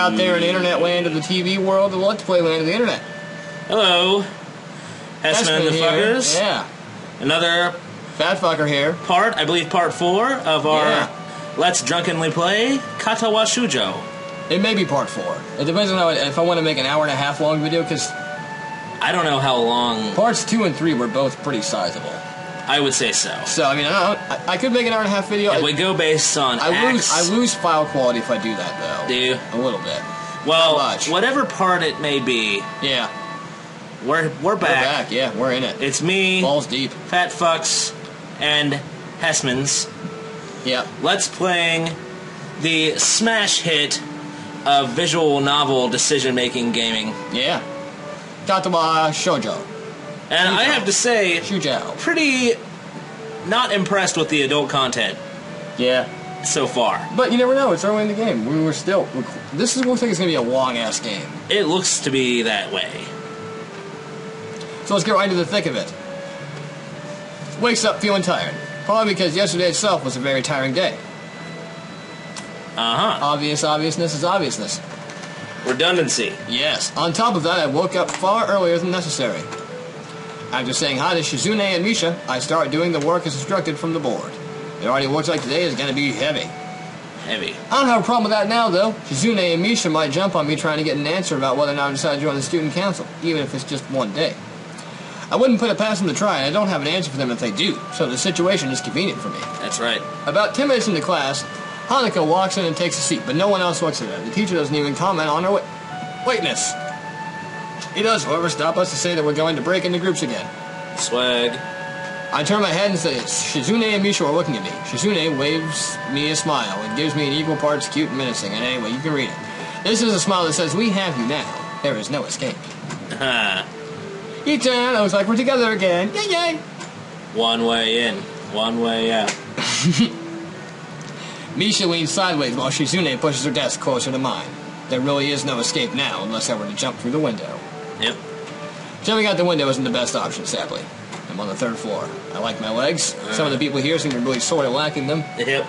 out there in internet land of the TV world, the Let's Play land of the internet. Hello, Hessmann and the here. Fuckers. Yeah. Another Fat fucker here. part, I believe part four of our Yeah. Let's Drunkenly Play Katawa Shoujo. It may be part four. It depends on how, if I want to make an hour and a half long video, because I don't know how long. parts two and three were both pretty sizable. I would say so. So, I mean, I, don't, I, I could make an hour and a half video. If I, we go based on I lose, I lose file quality if I do that, though. Do you? A little bit. well, whatever part it may be, Yeah. we're we're back. We're back. Yeah, we're in it. It's me, Balls deep. Fat Fucks, and Hessmanns. Yeah. Let's playing the smash hit of visual novel decision making gaming. Yeah. Katawa Shoujo. And I have to say, pretty not impressed with the adult content Yeah. so far. But you never know. It's early in the game. We were still. This is, looks like it's going to be a long ass game. It looks to be that way. So let's get right into the thick of it. Wakes up feeling tired. Probably because yesterday itself was a very tiring day. Uh huh. Obvious obviousness is obviousness. Redundancy. Yes. On top of that, I woke up far earlier than necessary. After saying hi to Shizune and Misha, I start doing the work as instructed from the board. It already looks like today is going to be heavy. Heavy. I don't have a problem with that now, though. Shizune and Misha might jump on me trying to get an answer about whether or not I decide to join the student council, even if it's just one day. I wouldn't put it past them to try, and I don't have an answer for them if they do, so the situation is convenient for me. That's right. About 10 minutes into class, Hanako walks in and takes a seat, but no one else looks at her. The teacher doesn't even comment on her wait- waitness. He does, however, stop us to say that we're going to break into groups again. Swag. I turn my head and say, Shizune and Misha are looking at me. Shizune waves me a smile and gives me an equal parts cute and menacing. And anyway, you can read it. This is a smile that says, We have you now. There is no escape. Ha. I was like, We're together again. Yay, yay. one way in, one way out. Misha leans sideways while Shizune pushes her desk closer to mine. There really is no escape now unless I were to jump through the window. Yep. Jumping out the window isn't the best option, sadly. I'm on the third floor. I like my legs. Some of the people here seem to really sort of lacking them. Yep.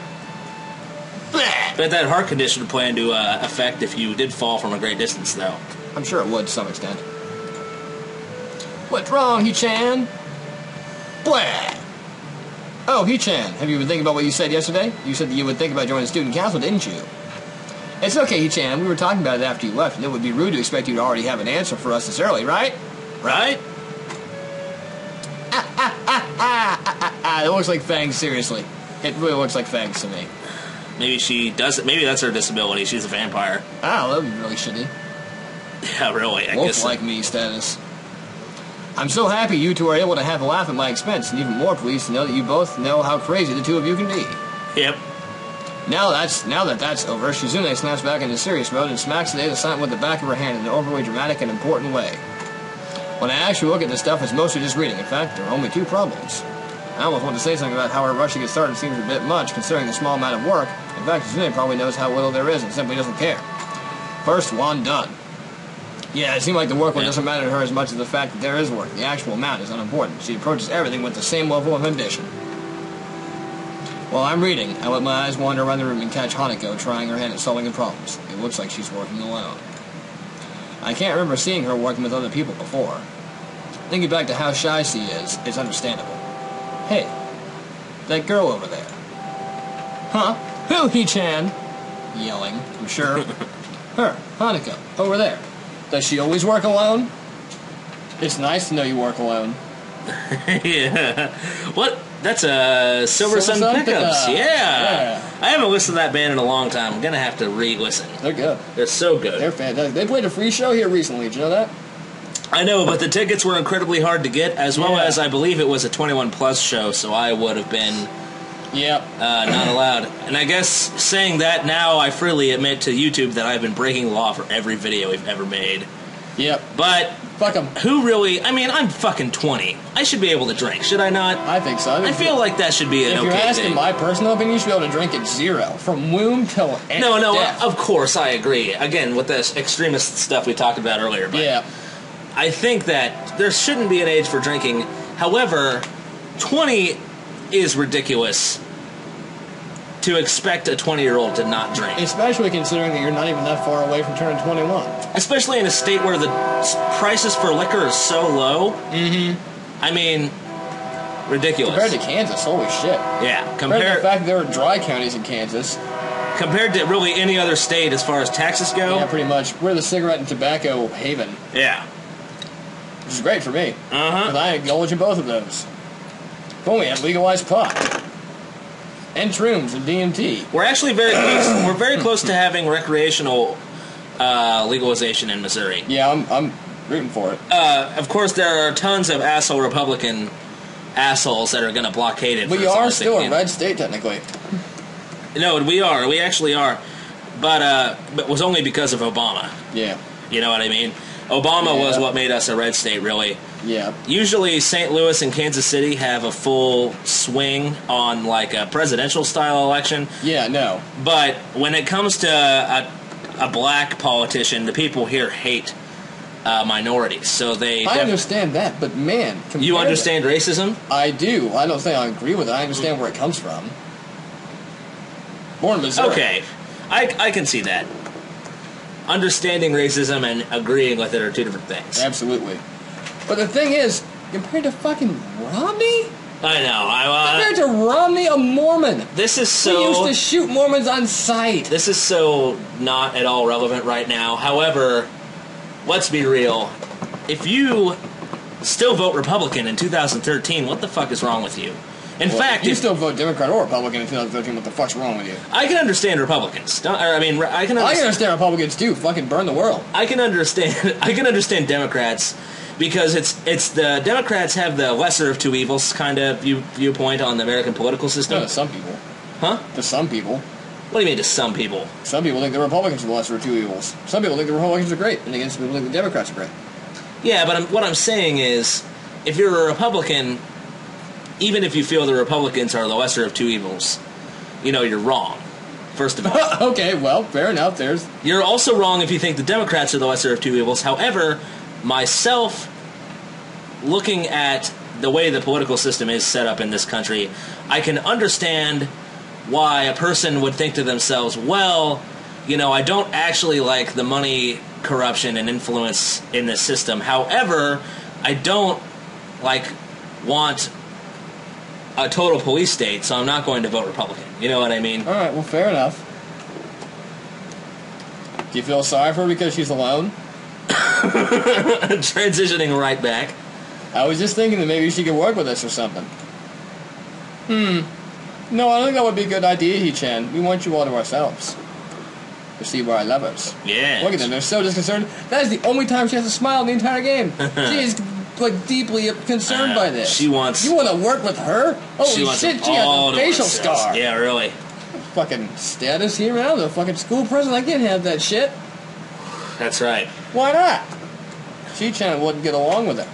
Bet that heart condition would play into uh, effect if you did fall from a great distance, though. I'm sure it would to some extent. What's wrong, He-chan? Blah! Oh, He-chan, have you been thinking about what you said yesterday? You said that you would think about joining the student council, didn't you? It's okay, He-chan. We were talking about it after you left, and it would be rude to expect you to already have an answer for us this early, right? Right? Ah, ah, ah, ah, ah, ah. it looks like Fangs, seriously. It really looks like Fangs to me. Maybe she does it. Maybe that's her disability. She's a vampire. Ah, that would be really shitty. Yeah, really. I Wolf guess. like me status. I'm so happy you two are able to have a laugh at my expense, and even more pleased to know that you both know how crazy the two of you can be. Yep. Now that's now that that's over, Shizune snaps back into serious mode and smacks the data sign with the back of her hand in an overly dramatic and important way. When I actually look at this stuff, it's mostly just reading. In fact, there are only two problems. I almost want to say something about how her rush to get started seems a bit much, considering the small amount of work. In fact, Shizune probably knows how little there is and simply doesn't care. First one done. Yeah, it seemed like the workload doesn't matter to her as much as the fact that there is work. The actual amount is unimportant. She approaches everything with the same level of ambition. While I'm reading, I let my eyes wander around the room and catch Hanako trying her hand at solving the problems. It looks like she's working alone. I can't remember seeing her working with other people before. Thinking back to how shy she is, it's understandable. Hey, that girl over there. Huh? Who, He-chan? Yelling, I'm sure. her, Hanako, over there. Does she always work alone? It's nice to know you work alone. yeah. What? That's a Silver, Silver Sun, Sun Pickups. Pickups. Yeah. Yeah. I haven't listened to that band in a long time. I'm gonna have to re-listen. They're good. They're so good. They're fantastic. They played a free show here recently. Did you know that? I know, but the tickets were incredibly hard to get, as well Yeah. as I believe it was a 21 plus show, so I would have been Yep. uh, not allowed. And I guess saying that now, I freely admit to YouTube that I've been breaking law for every video we've ever made. Yep. But Fuck them. who really? I mean, I'm fucking 20. I should be able to drink, should I not? I think so. I feel like that should be an if you're asking thing. my personal opinion, you should be able to drink at zero from womb till end no, no, death. of course I agree. Again, with this extremist stuff we talked about earlier. But yeah. I think that there shouldn't be an age for drinking. However, 20 is ridiculous. To expect a 20 year old to not drink. Especially considering that you're not even that far away from turning 21. Especially in a state where the prices for liquor is so low. Mm-hmm. I mean, ridiculous. Compared to Kansas, holy shit. yeah, Compared to the fact that there are dry counties in Kansas, compared to really any other state as far as taxes go. yeah, pretty much, we're the cigarette and tobacco haven, Yeah. which is great for me. Uh huh. I acknowledge in both of those. Only had legalized pot. And shrooms and DMT. We're actually very close. We're very close to having recreational uh, legalization in Missouri. Yeah, I'm, I'm rooting for it. Uh, of course, there are tons of asshole Republican assholes that are going to blockade it. But you are still a red state, technically. No, we are. We actually are. But uh, but it was only because of Obama. Yeah. You know what I mean? Obama was what made us a red state, really. Yeah. Usually, St. Louis and Kansas City have a full swing on like a presidential style election. Yeah, no. But when it comes to a, a black politician, the people here hate uh, minorities. So they. I def- understand that, but man, you understand racism? I do. I don't say I agree with it. I understand where it comes from. Born in Missouri. Okay, I, I can see that. Understanding racism and agreeing with it are two different things. Absolutely. But the thing is, compared to fucking Romney, I know. I, compared uh, to Romney, a Mormon. this is so. we used to shoot Mormons on sight. This is so not at all relevant right now. However, let's be real. If you still vote Republican in 2013, what the fuck is wrong with you? In Well, fact, you if, still vote Democrat or Republican in 2013. What the fuck's wrong with you? I can understand Republicans. Don't, I mean, I can I can understand Republicans too. Fucking burn the world. I can understand. I can understand Democrats because it's it's the Democrats have the lesser of two evils kind of view, viewpoint on the American political No, system. to some people. Huh? To some people. What do you mean to some people? Some people think the Republicans are the lesser of two evils. Some people think the Republicans are great, and against people think the Democrats are great. Yeah, but I'm, what I'm saying is, if you're a Republican, even if you feel the Republicans are the lesser of two evils, you know you're wrong. First of all, okay, well, fair enough. There's you're also wrong if you think the Democrats are the lesser of two evils. However, myself, looking at the way the political system is set up in this country, I can understand why a person would think to themselves, well, you know, I don't actually like the money corruption and influence in this system. However, I don't like want a total police state, so I'm not going to vote Republican. You know what I mean? all right. Well, fair enough. Do you feel sorry for her because she's alone? Transitioning right back. I was just thinking that maybe she could work with us or something. Hmm. No, I don't think that would be a good idea, He-Chan. We want you all to ourselves. Receive our lovers. Yeah. Look at them; they're so disconcerted. That is the only time she has a smile in the entire game. she is like deeply concerned Uh, by this. she wants- You want to work with her? Holy she wants shit, she has a facial scar. Yeah, really. Fucking status here now. The fucking school president. I can't have that shit. That's right. Why not? She-Chan wouldn't get along with it.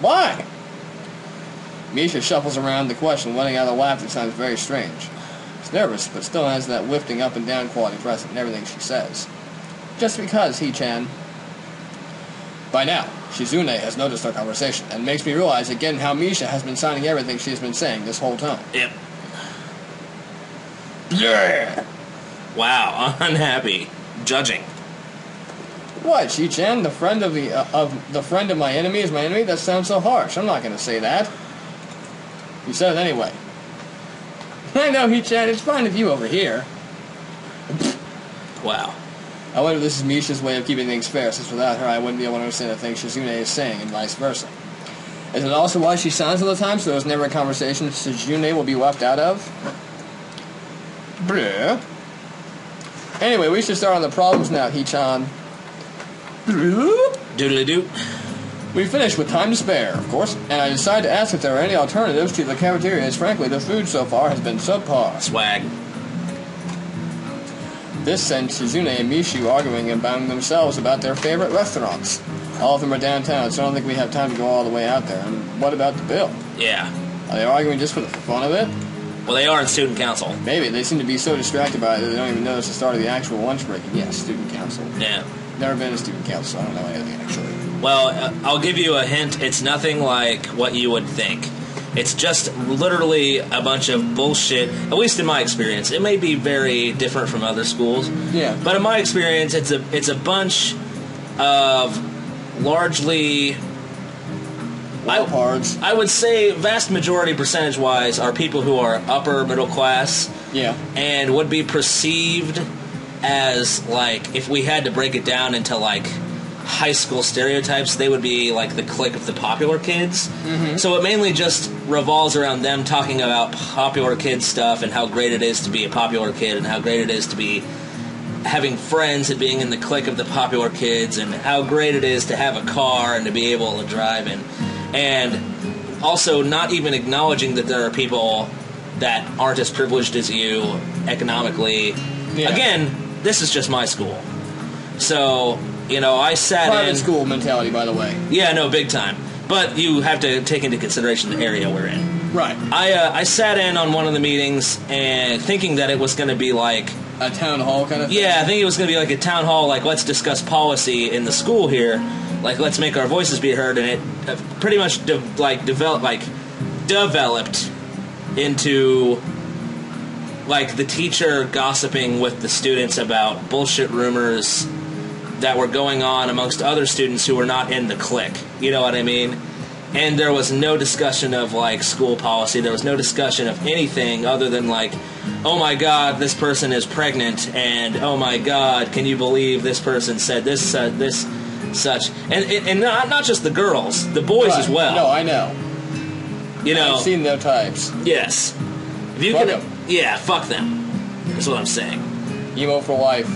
Why? Misha shuffles around the question, letting out a laugh that sounds very strange. She's nervous, but still has that lifting up and down quality present in everything she says. Just because, He-Chan. By now, Shizune has noticed our conversation, and makes me realize again how Misha has been signing everything she has been saying this whole time. Yep. Yeah! Wow. Unhappy. Judging. What, Shi-Chan, the friend of the uh, of the friend of my enemy is my enemy? That sounds so harsh. I'm not going to say that. You said it anyway. I know, He-Chan. It's fine if you over here. Wow. I wonder if this is Misha's way of keeping things fair, since without her I wouldn't be able to understand the things Shizune is saying, and vice versa. Is it also why she signs all the time, so there's never a conversation Shizune will be left out of? Bleh. Anyway, we should start on the problems now, He-Chan. Doodly doo. We finished with time to spare, of course, and I decided to ask if there are any alternatives to the cafeteria, as frankly, the food so far has been subpar. Swag. This sent Shizune and Misha arguing among themselves about their favorite restaurants. All of them are downtown, so I don't think we have time to go all the way out there. And what about the bill? Yeah. Are they arguing just for the fun of it? Well, they are in student council. Maybe. They seem to be so distracted by it that they don't even notice the start of the actual lunch break. And yes, student council. Yeah. Never been a student council, so I don't know anything, actually. Well, uh, I'll give you a hint. It's nothing like what you would think. It's just literally a bunch of bullshit. At least in my experience, it may be very different from other schools. Yeah. But in my experience, it's a it's a bunch of largely. I, Leopards. I would say vast majority percentage wise are people who are upper middle class Yeah. and would be perceived as like if we had to break it down into like high school stereotypes they would be like the clique of the popular kids mm-hmm. so it mainly just revolves around them talking about popular kid stuff and how great it is to be a popular kid and how great it is to be having friends and being in the clique of the popular kids and how great it is to have a car and to be able to drive and and also not even acknowledging that there are people that aren't as privileged as you economically. Yeah. Again, this is just my school. So, you know, I sat Private in school mentality, by the way. Yeah, no, big time. But you have to take into consideration the area we're in. Right. I uh, I sat in on one of the meetings and thinking that it was going to be like A town hall kind of thing. yeah, I think it was going to be like a town hall, like let's discuss policy in the school here, like let's make our voices be heard, and it uh, pretty much de- like developed, like developed into like the teacher gossiping with the students about bullshit rumors that were going on amongst other students who were not in the clique. You know what I mean? And there was no discussion of like school policy. There was no discussion of anything other than like, oh my god, this person is pregnant, and oh my god, can you believe this person said this, uh, this, such, and and not not just the girls, the boys Right. as well. No, I know. you know, I've seen their types. yes. If you Fuck can. Yeah, fuck them. That's what I'm saying. Emo for life.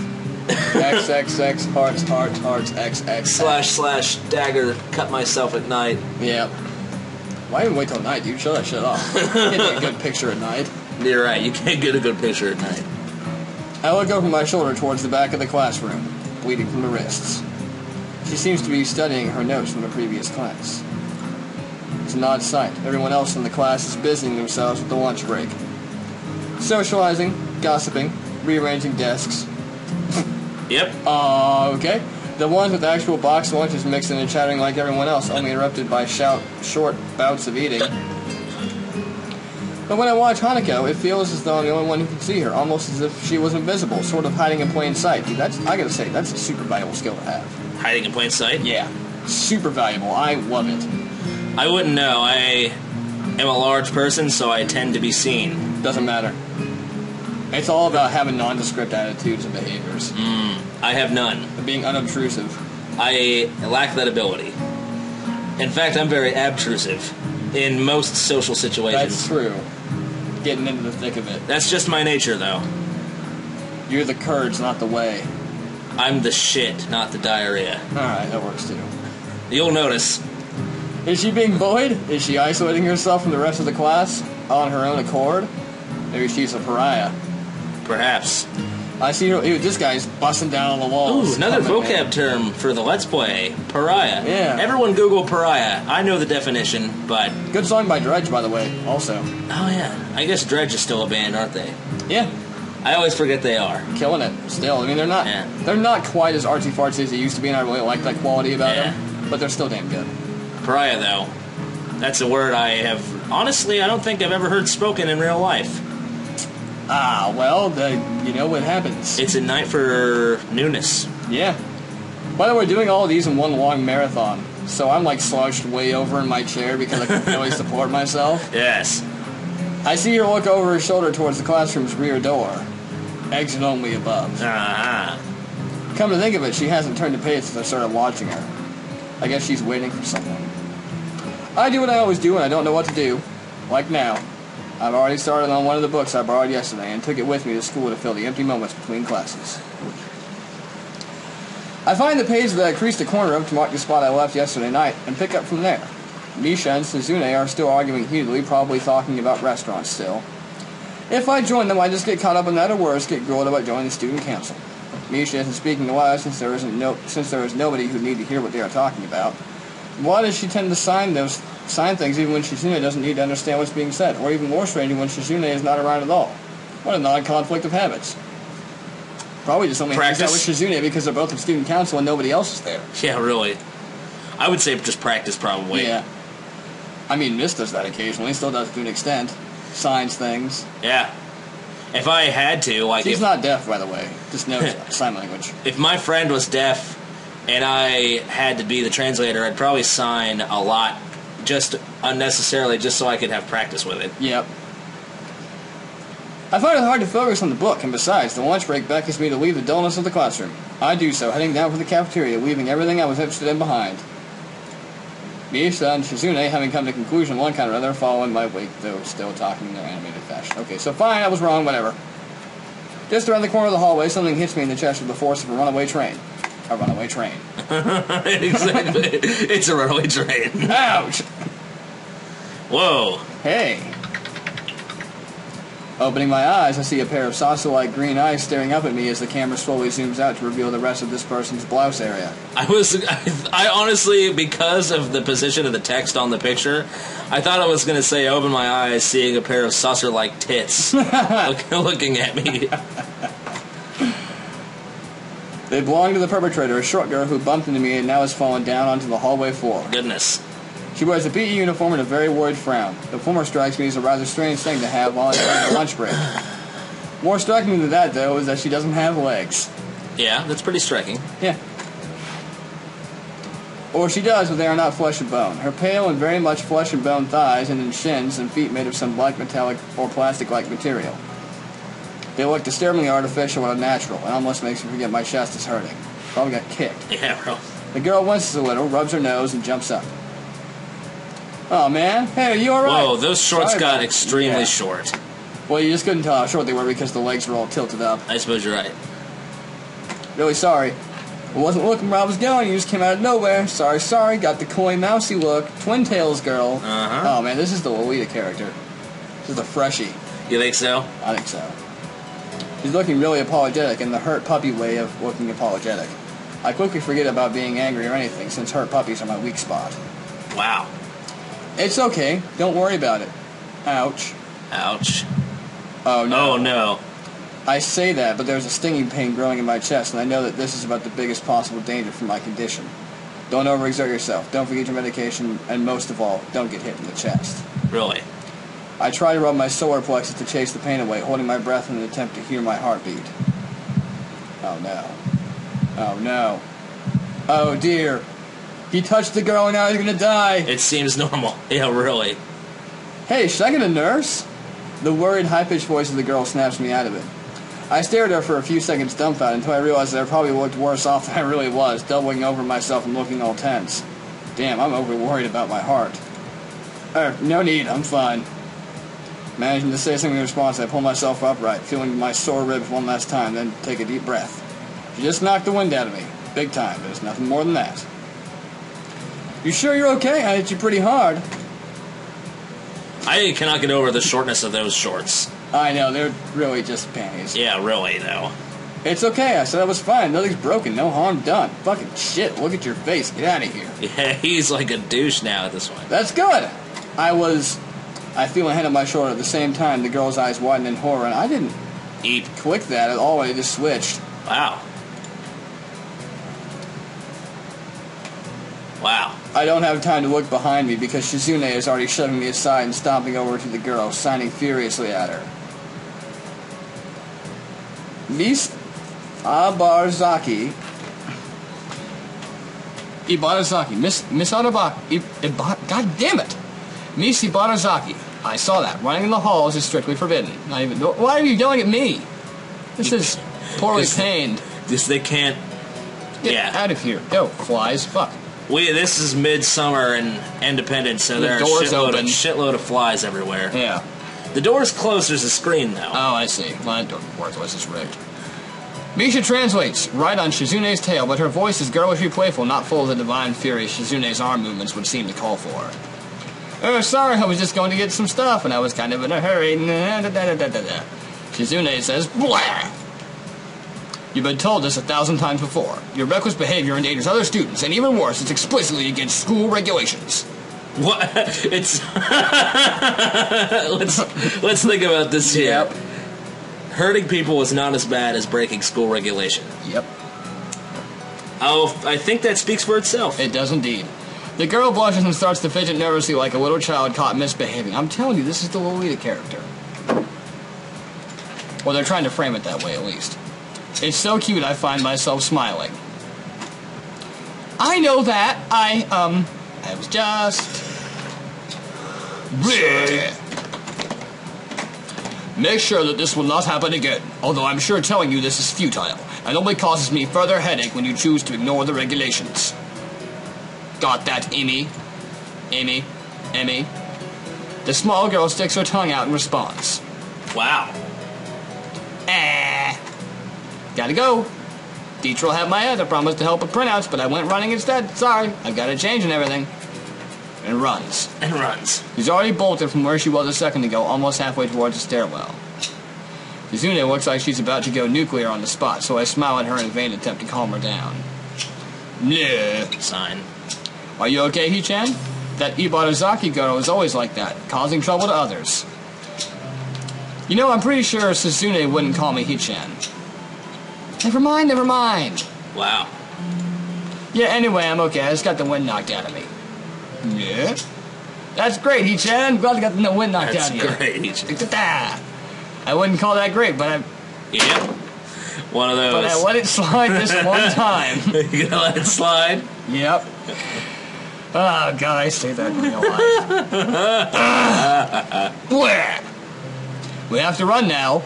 XXX hearts hearts hearts XX Slash slash dagger, cut myself at night. Yeah. Why even wait till night, dude? Shut that shit off. Can't Get a good picture at night. You're right. You can't get a good picture at night. I look over my shoulder towards the back of the classroom, bleeding from the wrists. She seems to be studying her notes from the previous class. It's an odd sight. Everyone else in the class is busying themselves with the lunch break. Socializing, gossiping, rearranging desks. Yep. Uh, okay. The ones with actual box lunches mixing and chatting like everyone else, only interrupted by shout, short bouts of eating. But when I watch Hanako, it feels as though I'm the only one who can see her, almost as if she was invisible, sort of hiding in plain sight. Dude, that's I gotta say, that's a super valuable skill to have. Hiding in plain sight. Yeah. Super valuable. I love it. I wouldn't know. I am a large person, so I tend to be seen. Doesn't matter. It's all about having nondescript attitudes and behaviors. Hmm. I have none. Being unobtrusive. I lack that ability. In fact, I'm very obtrusive in most social situations. That's true. Getting into the thick of it. That's just my nature, though. You're the curds, not the way. I'm the shit, not the diarrhea. Alright, that works too. You'll notice. Is she being bullied? Is she isolating herself from the rest of the class on her own accord? Maybe she's a pariah. Perhaps. I see her. Ew, this guy's busting down on the walls. Ooh, another vocab in. term for the Let's Play. Pariah. Yeah. Everyone Google pariah. I know the definition, but. Good song by Dredg, by the way. Also, Oh, yeah. I guess Dredg is still a band, aren't they? yeah, I always forget they are. killing it. Still, I mean, they're not. Yeah. They're not quite as artsy fartsy as they used to be, and I really like that quality about Yeah. them. But they're still damn good. Pariah, though. That's a word I have. Honestly, I don't think I've ever heard spoken in real life. Ah, well, the, you know what happens. It's a night for newness. Yeah. By the way, we're doing all of these in one long marathon. So I'm like slouched way over in my chair because I can really support myself. Yes. I see her look over her shoulder towards the classroom's rear door. Exit only above. Uh-huh. Come to think of it, she hasn't turned the page since I started watching her. I guess she's waiting for someone. I do what I always do when I don't know what to do. Like now. I've already started on one of the books I borrowed yesterday and took it with me to school to fill the empty moments between classes. I find the page that I creased the corner of to mark the spot I left yesterday night and pick up from there. Misha and Shizune are still arguing heatedly, probably talking about restaurants still. If I join them, I just get caught up in that or worse, get grilled about joining the student council. Misha isn't speaking aloud since there isn't no since there is nobody who need to hear what they are talking about. Why does she tend to sign those sign things even when Shizune doesn't need to understand what's being said, or even more strangely when Shizune is not around at all? What a non-conflict of habits. Probably just only out with Practice. Shizune because they're both in student council and nobody else is there. Yeah, really. I would say just practice, probably. Yeah. I mean, Miss does that occasionally. Still does to an extent. Signs things. Yeah. If I had to, like, She's if, not deaf, by the way. Just knows sign language. if my friend was deaf and I had to be the translator, I'd probably sign a lot just unnecessarily just so I could have practice with it. Yep. I find it hard to focus on the book, and besides, the lunch break beckons me to leave the dullness of the classroom. I do so, heading down for the cafeteria, leaving everything I was interested in behind. Misha and Shizune, having come to conclusion one kind or other, following my wake, though still talking in their animated fashion. Okay, so fine, I was wrong, whatever. Just around the corner of the hallway, something hits me in the chest with the force of a runaway train. A runaway train. exactly. it's a runaway train. Ouch! Whoa. Hey. Opening my eyes, I see a pair of saucer-like green eyes staring up at me as the camera slowly zooms out to reveal the rest of this person's blouse area. I was, I, honestly, because of the position of the text on the picture, I thought I was going to say, open my eyes, seeing a pair of saucer like tits look, looking at me. They belong to the perpetrator, a short girl who bumped into me and now has fallen down onto the hallway floor. Goodness. She wears a PE uniform and a very worried frown. The former strikes me as a rather strange thing to have while on lunch break. More striking than that, though, is that she doesn't have legs. Yeah, that's pretty striking. Yeah. Or she does, but they are not flesh and bone. Her pale and very much flesh and bone thighs and then shins and feet made of some black metallic or plastic-like material. They look disturbingly artificial and unnatural. It almost makes me forget my chest is hurting. Probably got kicked. Yeah, bro. The girl winces a little, rubs her nose, and jumps up. Oh man, hey, are you alright? Whoa, those shorts Sorry got extremely Yeah. short. Well, you just couldn't tell how short they were because the legs were all tilted up. I suppose you're right. Really sorry. I wasn't looking where I was going. You just came out of nowhere. Sorry, sorry. Got the coy mousy look. Twin Tails girl. Uh-huh. Oh man, this is the Lolita character. This is the freshie. You think so? I think so. She's looking really apologetic in the hurt puppy way of looking apologetic. I quickly forget about being angry or anything since hurt puppies are my weak spot. Wow. It's okay. Don't worry about it. Ouch. Ouch. Oh no. Oh no. I say that, but there's a stinging pain growing in my chest, and I know that this is about the biggest possible danger for my condition. Don't overexert yourself. Don't forget your medication, and most of all, don't get hit in the chest. Really? I try to rub my solar plexus to chase the pain away, holding my breath in an attempt to hear my heartbeat. Oh no. Oh no. Oh dear. He touched the girl and now he's gonna die. It seems normal. Yeah, really. Hey, should I get a nurse? The worried, high-pitched voice of the girl snaps me out of it. I stared at her for a few seconds dumbfounded until I realized that I probably looked worse off than I really was, doubling over myself and looking all tense. Damn, I'm over worried about my heart. Er, no need, I'm fine. Managing to say something in response, I pull myself upright, feeling my sore ribs one last time, then take a deep breath. She just knocked the wind out of me. Big time, but it's nothing more than that. You sure you're okay? I hit you pretty hard. I cannot get over the shortness of those shorts. I know, they're really just panties. Yeah, really though. It's okay. I said I was fine. Nothing's broken. No harm done. Fucking shit. Look at your face. Get out of here. Yeah, he's like a douche now at this point. That's good. I was. I feel a hand on my shoulder at the same time. The girl's eyes widened in horror, and I didn't Eat. click that at all. I just switched. Wow. Wow. I don't have time to look behind me because Shizune is already shoving me aside and stomping over to the girl, signing furiously at her. Miss Abarzaki. Ibarazaki. Miss Miss Arabaki. Iba, God damn it! Miss Ibarazaki. I saw that. Running in the halls is strictly forbidden. Not even. Why are you yelling at me? This is poorly pained. This they can't. Get Yeah. out of here. Go, flies. Fuck. We this is midsummer and Independence, so The there are a door's shitload open. of, shitload of flies everywhere. Yeah. The door's closed. There's a screen though. Oh, I see. Mine don't work. This is rigged. Misha translates, right on Shizune's tail, but her voice is girlishly playful, not full of the divine fury Shizune's arm movements would seem to call for. Oh, sorry, I was just going to get some stuff, and I was kind of in a hurry. Da, da, da. Shizune says, blah! You've been told this a thousand times before. Your reckless behavior endangers other students, and even worse, it's explicitly against school regulations. What? It's let's let's think about this here. Hurting people is not as bad as breaking school regulation. Yep. Oh, I think that speaks for itself. It does indeed. The girl blushes and starts to fidget nervously like a little child caught misbehaving. I'm telling you, this is the Lolita character. Well, they're trying to frame it that way, at least. It's so cute, I find myself smiling. I know that. I, um, I was just. Bleh. Make sure that this will not happen again, although I'm sure telling you this is futile, and only causes me further headache when you choose to ignore the regulations. Got that, Amy? Amy? Amy? The small girl sticks her tongue out in response. Wow. Eh. Gotta go. Teacher will have my head. I promised to help with printouts, but I went running instead. Sorry, I've got to change and everything. And runs. And runs. She's already bolted from where she was a second ago, almost halfway towards the stairwell. Shizune looks like she's about to go nuclear on the spot, so I smile at her in a vain attempt to calm her down. Nah. Sign. Are you okay, Hichan? That Ibarazaki girl is always like that, causing trouble to others. You know, I'm pretty sure Shizune wouldn't call me Hichan. Never mind, never mind. Wow. Yeah, anyway, I'm okay. I just got the wind knocked out of me. Yeah? That's great, Hichan. Glad I got the wind knocked That's out of you. That's great. Ta-ta. I wouldn't call that great, but I Yep. One of those. but I let it slide this one time. you gonna let it slide? Yep. Oh god, I say that in real life. Blah. we have to run now.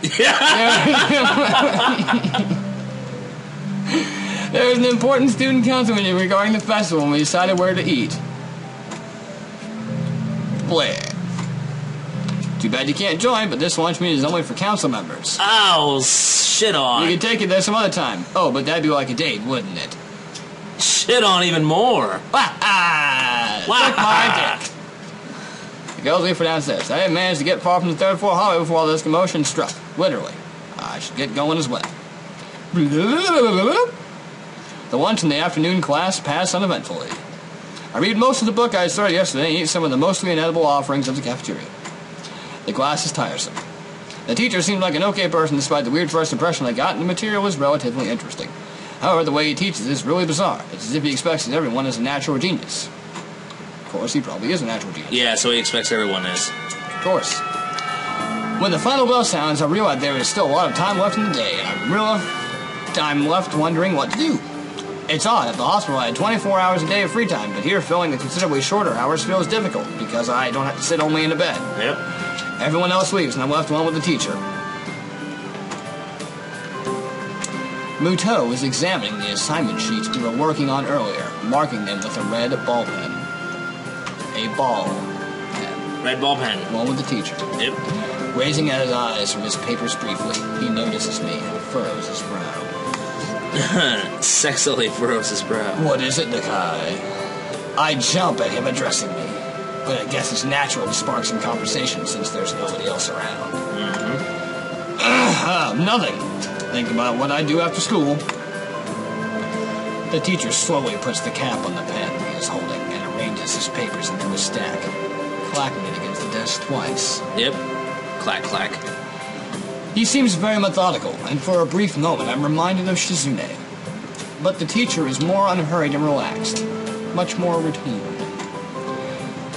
there was an important student council meeting regarding the festival and we decided where to eat. Blair. Too bad you can't join, but this lunch meeting is only for council members. Oh, shit on. You can take it there some other time. Oh, but that'd be like a date, wouldn't it? Shit on even more. My. The girls leave for downstairs. I didn't manage to get far from the third floor hallway before all this commotion struck. Literally. I should get going as well. The lunch and the afternoon class passed uneventfully. I read most of the book I started yesterday and eat some of the mostly inedible offerings of the cafeteria. The class is tiresome. The teacher seemed like an okay person despite the weird first impression I got, and the material was relatively interesting. However, the way he teaches is really bizarre. It's as if he expects that everyone is a natural genius. Of course, he probably is a natural genius. Yeah, so he expects everyone is. Of course. When the final bell sounds, I realize there is still a lot of time left in the day, and I'm real time left wondering what to do. It's odd, at the hospital I had 24 hours a day of free time, but here filling the considerably shorter hours feels difficult because I don't have to sit only in a bed. Yep. Everyone else leaves, and I'm left alone with the teacher. Muto is examining the assignment sheets we were working on earlier, marking them with a red ball pen. A ball pen. Red ball pen. One with the teacher. Yep. Raising his eyes from his papers briefly, he notices me and furrows his brow. Sexily furrows his brow. What is it, Nakai? I jump at him addressing me, but I guess it's natural to spark some conversation since there's nobody else around. Mm-hmm. nothing. Think about what I do after school. The teacher slowly puts the cap on the pen he is holding and arranges his papers into a stack, clacking it against the desk twice. Yep. Clack, clack. He seems very methodical, and for a brief moment I'm reminded of Shizune. But the teacher is more unhurried and relaxed, much more routine.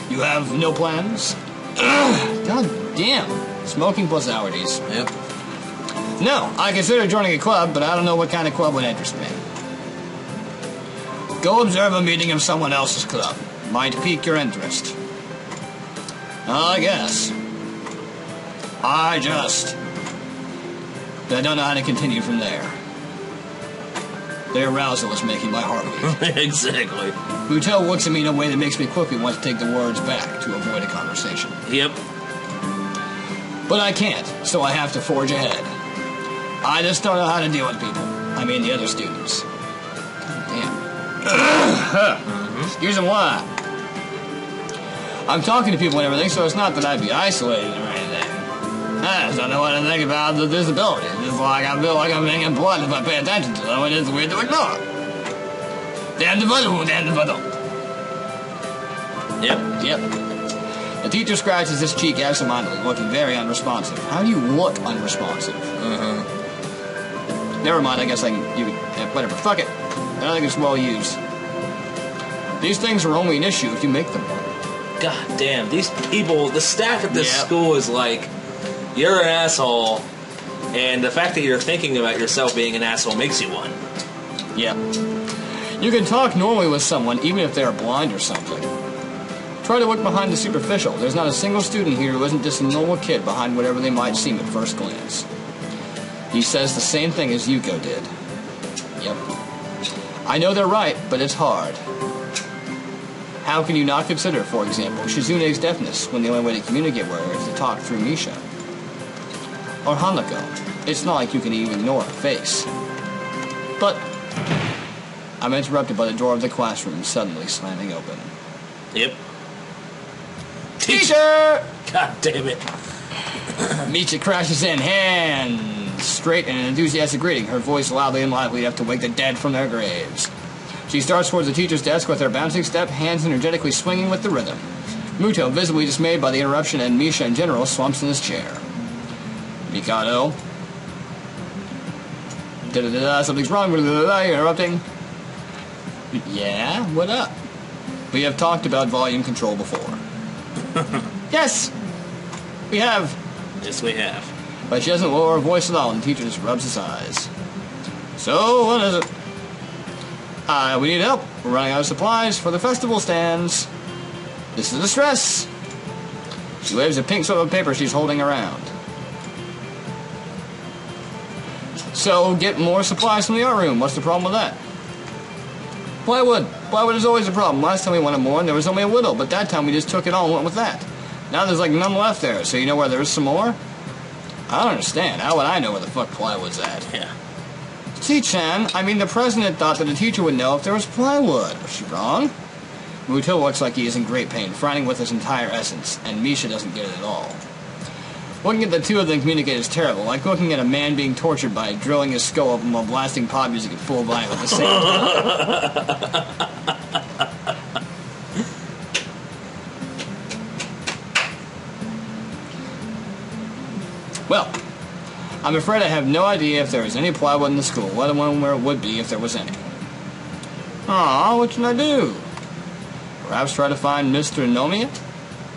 You have no plans? God damn. Smoking plus. Yep. No, I consider joining a club, but I don't know what kind of club would interest me. Go observe a meeting of someone else's club. Might pique your interest. Ah, I guess. I just. I don't know how to continue from there. The arousal is making my heart beat. exactly. Butel looks at me in a way that makes me quickly want to take the words back to avoid a conversation. Yep. But I can't, so I have to forge ahead. I just don't know how to deal with people. I mean, the other students. Damn. Excuse me, why? I'm talking to people and everything, so it's not that I'd be isolated or anything. I just don't know what to think about the disability. It's just like I feel like I'm being important if I pay attention to them, and it's weird to ignore. Damn the bundle, damn the bundle. Yep. Yep. The teacher scratches his cheek absentmindedly, looking very unresponsive. How do you look unresponsive? Uh-huh. Never mind, I guess I can. You, whatever. Fuck it. I don't think it's well used. These things are only an issue if you make them. God damn, these people, the staff at this Yep. school is like, you're an asshole, and the fact that you're thinking about yourself being an asshole makes you one. Yeah. You can talk normally with someone even if they are blind or something. Try to look behind the superficial. There's not a single student here who isn't just a normal kid behind whatever they might seem at first glance. He says the same thing as Yuko did. Yep. I know they're right, but it's hard. How can you not consider, for example, Shizune's deafness when the only way to communicate with her is to talk through Misha? Or Hanako. It's not like you can even ignore her face. But I'm interrupted by the door of the classroom suddenly slamming open. Yep. Teacher! God damn it. Misha crashes in, hands straight and an enthusiastic greeting, her voice loudly and lively enough to wake the dead from their graves. She starts towards the teacher's desk with her bouncing step, hands energetically swinging with the rhythm. Muto, visibly dismayed by the interruption, and Misha in general, slumps in his chair. Mikado. Da-da-da-da, something's wrong. Da-da-da-da, you're interrupting. Yeah, what up? We have talked about volume control before. yes, we have. Yes, we have. But she doesn't lower her voice at all, and the teacher just rubs his eyes. So, what is it? Uh, we need help. We're running out of supplies for the festival stands. This is the stress. She waves a pink slip of paper she's holding around. So, get more supplies from the art room. What's the problem with that? Plywood. Plywood is always a problem. Last time we wanted more, and there was only a little, but that time we just took it all and went with that. Now there's like none left there, so you know where there's some more? I don't understand. How would I know where the fuck plywood's at? Yeah. T-chan, I mean the president thought that the teacher would know if there was plywood. Was she wrong? Muto looks like he is in great pain, frowning with his entire essence, and Misha doesn't get it at all. Looking at the two of them communicate is terrible, like looking at a man being tortured by drilling his skull open while blasting pop music at full volume at the same time. Well, I'm afraid I have no idea if there is any plywood in the school, let alone where it would be if there was any. Aw, what should I do? Perhaps try to find Mr. Nomiya?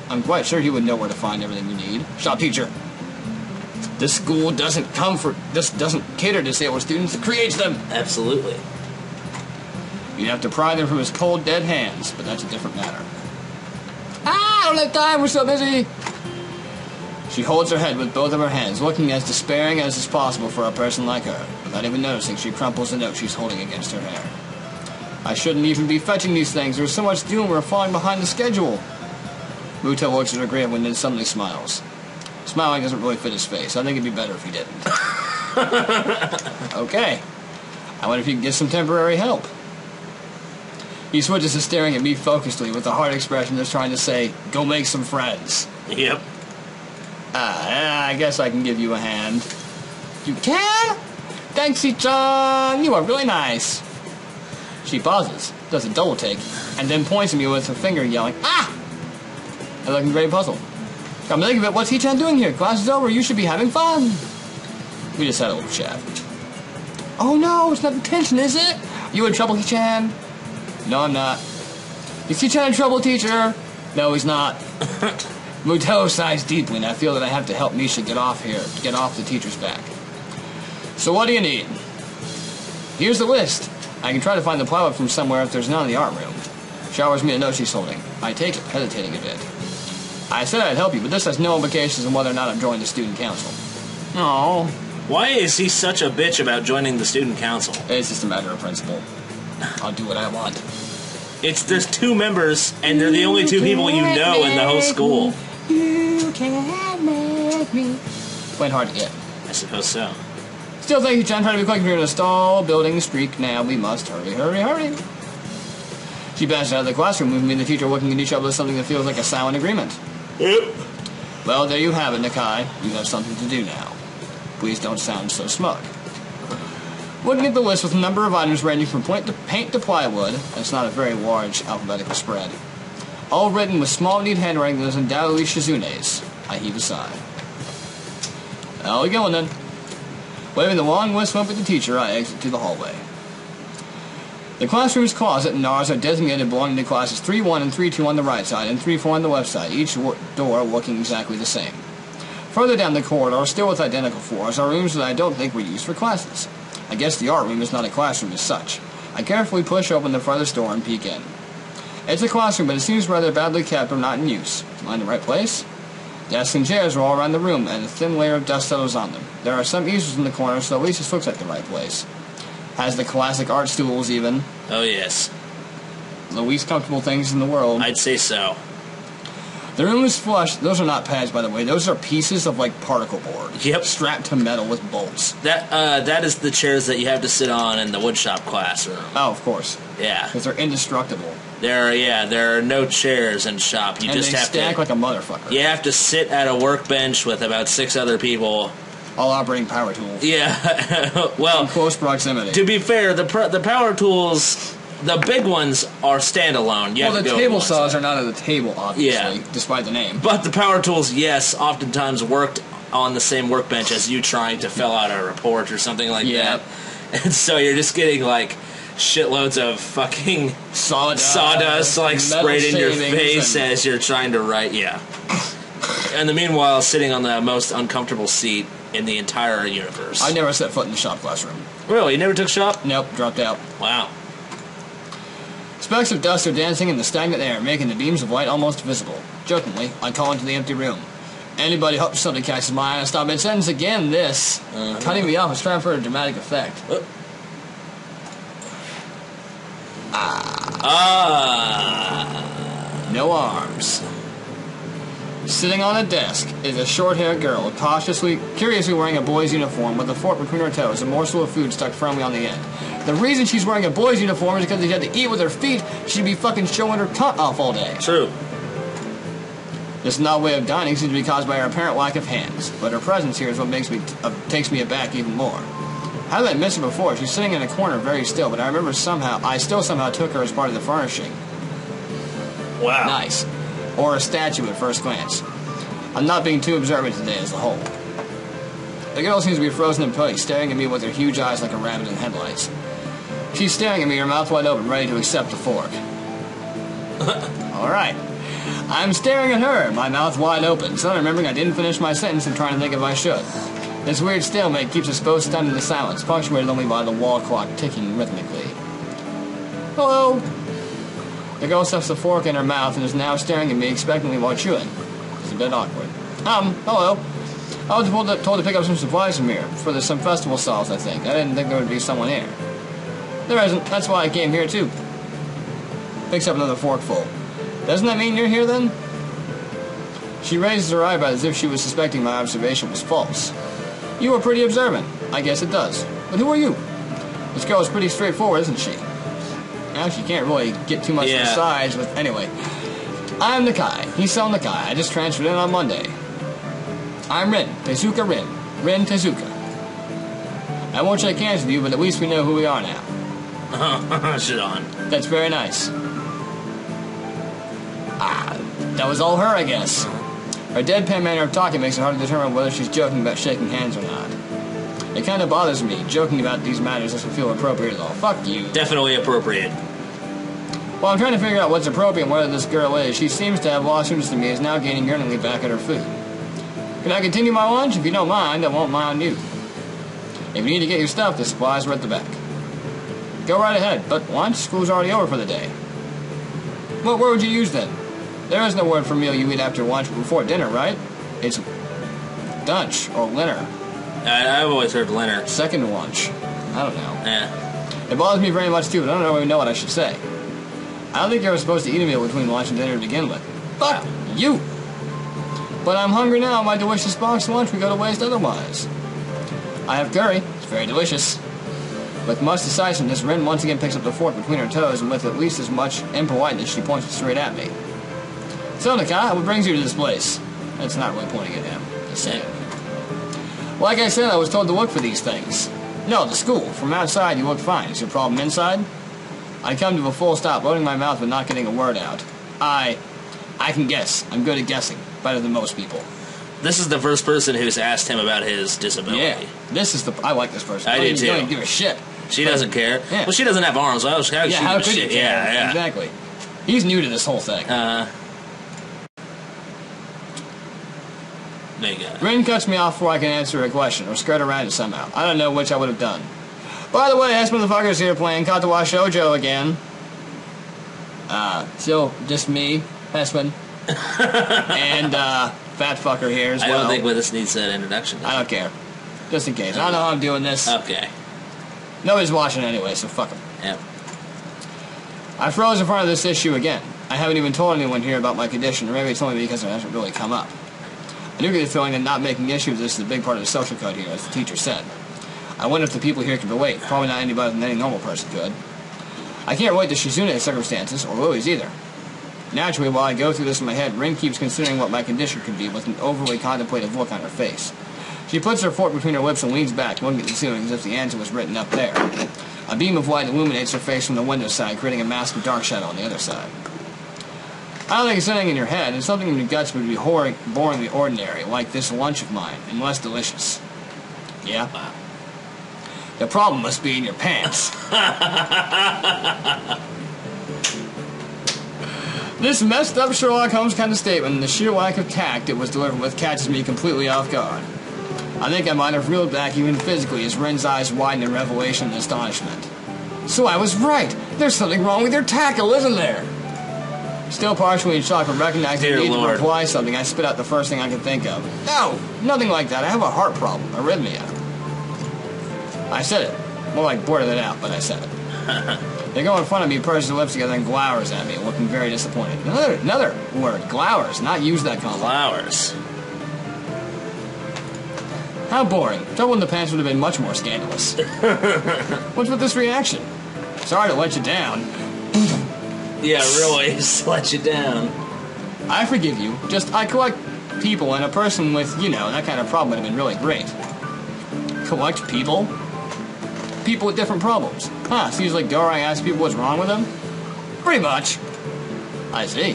I'm quite sure he would know where to find everything you need. Shop teacher. This school doesn't come for this doesn't cater to disabled students, it creates them. Absolutely. You'd have to pry them from his cold, dead hands, but that's a different matter. Ah, I don't have time, we're so busy. She holds her head with both of her hands, looking as despairing as is possible for a person like her. Without even noticing, she crumples the note she's holding against her hair. I shouldn't even be fetching these things. There's so much doom we're falling behind the schedule. Muto looks at her gravely and then suddenly smiles. Smiling doesn't really fit his face. I think it'd be better if he didn't. okay. I wonder if you can get some temporary help. He switches to staring at me focusedly with a hard expression that's trying to say, go make some friends. Yep. Ah, I guess I can give you a hand. You can? Thanks, Chan. You are really nice. She pauses, does a double take, and then points at me with her finger, yelling, Ah! I look in great puzzle. Come to think of it, what's Hichan doing here? Class is over, you should be having fun. We just had a little chat. Oh no, it's not detention, is it? You in trouble, Hichan? No, I'm not. Is Hichan in trouble, teacher? No, he's not. Muto sighs deeply, and I feel that I have to help Misha get off here, get off the teacher's back. So what do you need? Here's the list. I can try to find the plywood from somewhere if there's none in the art room. Showers me a note she's holding. I take it, hesitating a bit. I said I'd help you, but this has no implications on whether or not I'm joining the student council. Oh, Why is he such a bitch about joining the student council? it's just a matter of principle. I'll do what I want. It's there's two members, and they're the only two people you know in the whole school. You can't make me. Went hard to get. I suppose so. Still thank you, John. Trying to be quick. We're in a stall building streak now. We must hurry, hurry, hurry. She bashed out of the classroom, leaving me and the teacher looking at each other with something that feels like a silent agreement. Yep. Well, there you have it, Nakai. You have something to do now. Please don't sound so smug. Looking at the list with a number of items ranging from point to paint to plywood, it's not a very large alphabetical spread. All written with small, neat handwriting that is undoubtedly Shizune's. I heave a sigh. How we going then? Waving the long list went with the teacher, I exit to the hallway. The classroom's closet and doors are designated belonging to classes 3-1 and 3-2 on the right side and 3-4 on the left side, each door looking exactly the same. Further down the corridor, still with identical floors, are rooms that I don't think were used for classes. I guess the art room is not a classroom as such. I carefully push open the furthest door and peek in. It's a classroom, but it seems rather badly kept or not in use. Am I in the right place? Desks and chairs are all around the room, and a thin layer of dust settles on them. There are some easels in the corner, so at least this looks like the right place. Has the classic art stools, even. Oh yes, The least comfortable things in the world. I'd say so. The room is flush. Those are not pads, by the way. Those are pieces of, like, particle board. Yep. Strapped to metal with bolts. That uh, that is the chairs that you have to sit on in the woodshop classroom. Oh, of course. Yeah, Because they're indestructible. There. Are, yeah, there are no chairs in shop. You and just they have stack to. like a motherfucker. you have to sit at a workbench with about six other people. All operating power tools. Yeah. well, In close proximity. to be fair, the pr- the power tools, the big ones are standalone. You well, the table saws are not at the table, obviously, Yeah. despite the name. But the power tools, yes, oftentimes worked on the same workbench as you trying to fill out a report or something like Yeah. that. And so you're just getting like shitloads of fucking Sawdust, sawdust like sprayed in your face and- as you're trying to write. Yeah. And the meanwhile, sitting on the most uncomfortable seat in the entire universe. I never set foot in the shop classroom. really, you never took shop? Nope, dropped out. Wow. Specks of dust are dancing in the stagnant air, making the beams of light almost visible. Jokingly, I call into the empty room. Anybody hope something catches my eye and stop mid sentence again? This Uh-huh. cutting me off is trying for a dramatic effect. Ah. No arms. Sitting on a desk is a short-haired girl, cautiously, curiously wearing a boy's uniform with a fork between her toes, a morsel of food stuck firmly on the end. The reason she's wearing a boy's uniform is because if she had to eat with her feet, she'd be fucking showing her cunt off all day. True. This odd way of dining seems to be caused by her apparent lack of hands, but her presence here is what makes me uh, takes me aback even more. How did I miss her before? She's sitting in a corner very still, but I remember somehow I still somehow took her as part of the furnishing. Wow. Nice. Or a statue at first glance. I'm not being too observant today as a whole. The girl seems to be frozen in place, staring at me with her huge eyes like a rabbit in headlights. She's staring at me, her mouth wide open, ready to accept the fork. Alright. I'm staring at her, my mouth wide open, suddenly remembering I didn't finish my sentence and trying to think if I should. This weird stalemate keeps us both stunned into silence, punctuated only by the wall clock ticking rhythmically. Hello, the girl stuffs the fork in her mouth and is now staring at me expectantly while chewing. It's a bit awkward. Um, hello. I was told to, told to pick up some supplies from here for the, some festival stalls, I think. I didn't think there would be someone here. There isn't. That's why I came here, too. Picks up another forkful. Doesn't that mean you're here, then? She raises her eyebrows as if she was suspecting my observation was false. You are pretty observant. I guess it does. But who are you? This girl is pretty straightforward, isn't she? Now she can't really get too much Yeah. size with anyway. I'm Nakai. Hisao Nakai. I just transferred in on Monday. I'm Rin. Tezuka Rin. Rin Tezuka. I won't shake hands with you, but at least we know who we are now. Shit on. That's very nice. Ah, that was all her, I guess. Her deadpan manner of talking makes it hard to determine whether she's joking about shaking hands or not. It kind of bothers me. Joking about these matters doesn't feel appropriate at all. Fuck you. Definitely appropriate. While I'm trying to figure out what's appropriate and whether this girl is, she seems to have lost interest in me and is now gaining yearningly back at her food. Can I continue my lunch? If you don't mind, I won't mind you. If you need to get your stuff, the supplies are at the back. Go right ahead, but lunch? School's already over for the day. What word would you use then? There is no word for meal you eat after lunch before dinner, right? It's dunch or dinner. I, I've always heard Leonard. Second lunch. I don't know. Yeah. It bothers me very much too, but I don't really know what I should say. I don't think you're supposed to eat a meal between lunch and dinner to begin with. Fuck you! But I'm hungry now, my delicious box lunch would go to waste otherwise. I have curry. It's very delicious. With much decisiveness, Rin once again picks up the fork between her toes, and with at least as much impoliteness, she points it straight at me. So, Nakai, what brings you to this place? That's not really pointing at him. Just saying. Like I said, I was told to look for these things. No, the school. From outside, you look fine. Is your problem inside? I come to a full stop, loading my mouth but not getting a word out. I... I can guess. I'm good at guessing. Better than most people. This is the first person who's asked him about his disability. Yeah. This is the... I like this person. I don't do too. Don't give a shit. She doesn't care. Yeah. Well, she doesn't have arms. Well, how, Yeah, she how could you care? Yeah, yeah. Exactly. He's new to this whole thing. Uh, there. Rin cuts me off before I can answer a question, or skirt around it somehow. I don't know which I would have done. By the way, S motherfuckers here playing Katawa Shoujo again. Uh, still just me, Hessmann. and, uh, fat fucker here as I well. don't think this needs that introduction. I don't care. Just in case. I don't know how I'm doing this. Okay. Nobody's watching anyway, so fuck them. Yep. I froze in front of this issue again. I haven't even told anyone here about my condition, or maybe it's only because it hasn't really come up. I do get the feeling that not making issues this is a big part of the social code here, as the teacher said. I wonder if the people here could relate. Probably not anybody than any normal person could. I can't relate to Shizune's circumstances, or Lilly's either. Naturally, while I go through this in my head, Rin keeps considering what my condition could be with an overly contemplative look on her face. She puts her fork between her lips and leans back, looking at the ceiling as if the answer was written up there. A beam of light illuminates her face from the window side, creating a mask of dark shadow on the other side. I don't think it's anything in your head. It's something in your guts would be hor- boringly ordinary, like this lunch of mine, and less delicious. Yeah? Wow. The problem must be in your pants. this messed up Sherlock Holmes kind of statement and the sheer lack of tact it was delivered with catches me completely off guard. I think I might have reeled back even physically as Ren's eyes widened in revelation and astonishment. So I was right. There's something wrong with your tackle, isn't there? Still partially in shock from recognizing Dear the need Lord. to reply something, I spit out the first thing I could think of. No, nothing like that. I have a heart problem, arrhythmia. I said it. More like blurted it out, but I said it. they go in front of me, purses their lips together, and glowers at me, looking very disappointed. Another, another word, glowers. Not use that combo. Glowers. How boring. Trouble in the pants would have been much more scandalous. What's with this reaction? Sorry to let you down. Yeah, really. Let you down. I forgive you. Just, I collect people, and a person with, you know, that kind of problem would have been really great. Collect people? People with different problems. Huh, seems like Gorai asks people what's wrong with them? Pretty much. I see.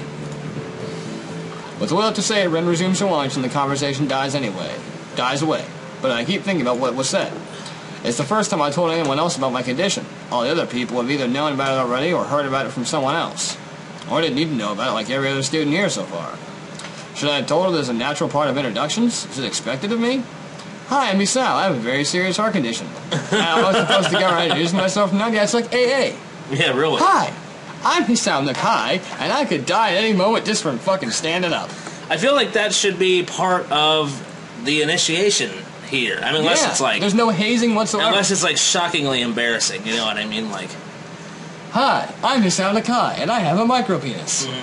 With little to say, Ren resumes her lunch and the conversation dies anyway. Dies away. But I keep thinking about what was said. It's the first time I told anyone else about my condition. All the other people have either known about it already or heard about it from someone else. Or didn't need to know about it like every other student here so far. Should I have told her there's a natural part of introductions? Is it expected of me? Hi, I'm Misal. I have a very serious heart condition. I was supposed to get around introducing myself now. Yeah, it's like AA. Yeah, really. Hi, I'm Misal Nakai, and I could die at any moment just from fucking standing up. I feel like that should be part of the initiation here. I mean, unless yeah, it's like there's no hazing whatsoever. unless it's like shockingly embarrassing. You know what I mean? Like, Hi, I'm Misal Nakai, and I have a micro penis.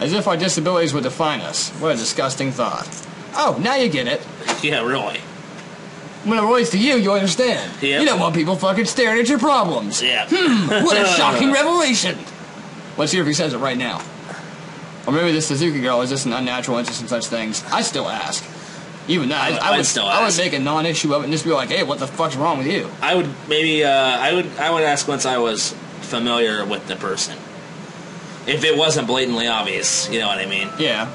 As if our disabilities would define us. What a disgusting thought. Oh, now you get it. yeah, really. When it relates to you, you understand. Yep. You don't want people fucking staring at your problems. Yeah. Hmm, what a shocking revelation! Let's hear if he says it right now. Or maybe this Tezuka girl is just an unnatural interest in such things. I still ask. Even that, I, I I'd would still I would make a non-issue of it and just be like, "Hey, what the fuck's wrong with you?" I would maybe uh, I would I would ask once I was familiar with the person. If it wasn't blatantly obvious, you know what I mean? Yeah.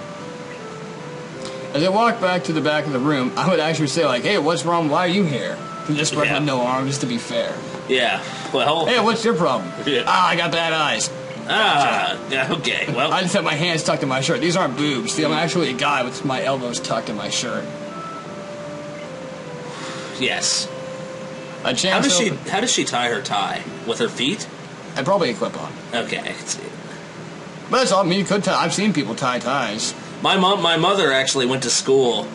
As I walk back to the back of the room, I would actually say like, "Hey, what's wrong? Why are you here?" This person Yeah. with no arm, just to be fair. Yeah. Well. Hey, what's your problem? Yeah. Ah, I got bad eyes. Ah. Okay. Well. I just have my hands tucked in my shirt. These aren't boobs. See, I'm actually a guy with my elbows tucked in my shirt. yes. A chance How does she open- How does she tie her tie with her feet? I'd probably a clip on. Okay. I can see it. But that's all. I mean, you could tie. I've seen people tie ties. My mom, my mother actually went to school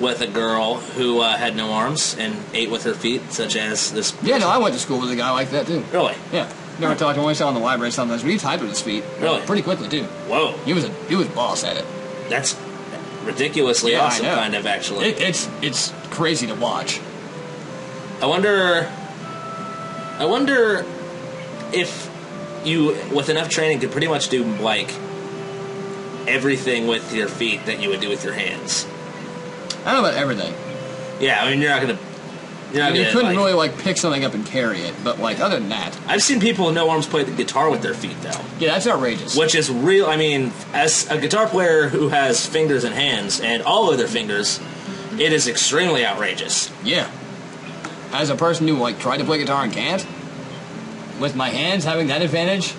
with a girl who uh, had no arms and ate with her feet, such as this. Yeah, no, I went to school with a guy like that too. Really? Yeah, never talked to. I saw in the library sometimes, but he typed with his feet. Really? Pretty quickly too. Whoa, He was a he was boss at it. that's ridiculously Yeah, awesome, kind of actually. it. It's it's crazy to watch. I wonder. I wonder if you, with enough training, could pretty much do like everything with your feet that you would do with your hands. I don't know about everything. Yeah, I mean you're not gonna. I mean, you couldn't like- really like pick something up and carry it, but like other than that, I've seen people with no arms play the guitar with their feet though. yeah, that's outrageous. which is real. I mean, as a guitar player who has fingers and hands and all of their fingers, It is extremely outrageous. Yeah. As a person who like tried to play guitar and can't, with my hands having that advantage,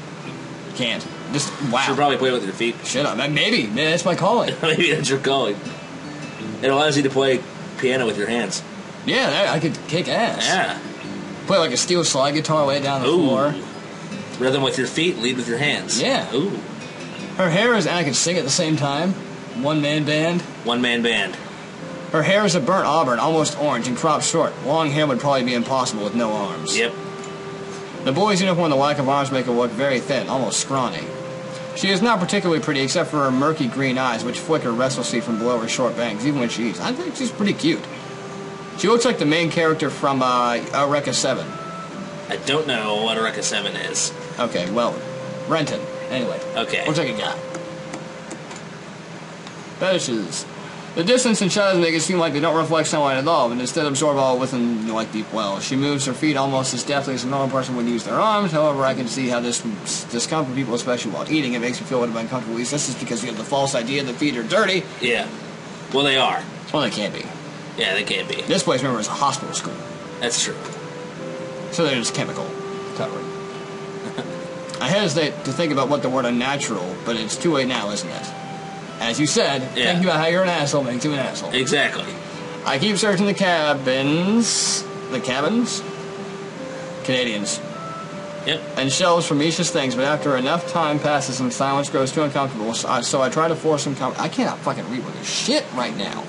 can't. Just wow. Should probably play with your feet. Shut up. Maybe. Maybe that's my calling. Maybe that's your calling. It allows you to play piano with your hands. Yeah, that- I could kick ass. Yeah. Play like a steel slide guitar, way down the Ooh. floor. Rhythm with your feet, lead with your hands. Yeah. Ooh. Her hair is, and I could sing at the same time. One man band. One man band. Her hair is a burnt auburn, almost orange, and cropped short. Long hair would probably be impossible with no arms. Yep. The boy's uniform and the lack of arms make her look very thin, almost scrawny. She is not particularly pretty except for her murky green eyes, which flicker restlessly from below her short bangs, even when she eats. I think she's pretty cute. She looks like the main character from uh, Eureka 7. I don't know what Eureka 7 is. Okay, well, Renton. Anyway. Okay. Looks like a guy. Fetishes. The distance and shadows make it seem like they don't reflect sunlight at all, but instead absorb all within like deep wells. She moves her feet almost as deftly as a normal person would use their arms. However, I can see how this discomfort people, especially while eating. It makes me feel a little bit uncomfortable. At least this is because you have the false idea that feet are dirty. Yeah. Well, they are. Well, they can't be. Yeah, they can't be. This place, remember, is a hospital school, That's true. so there's chemical covering. I hesitate to think about what the word unnatural, but it's too late now, isn't it? As you said, Yeah. thinking about how you're an asshole makes you an asshole. Exactly. I keep searching the cabins, the cabins, Canadians, Yep. and shelves for Misha's things, but after enough time passes and silence grows too uncomfortable, so I, so I try to force some. Com- I cannot fucking read with this shit right now.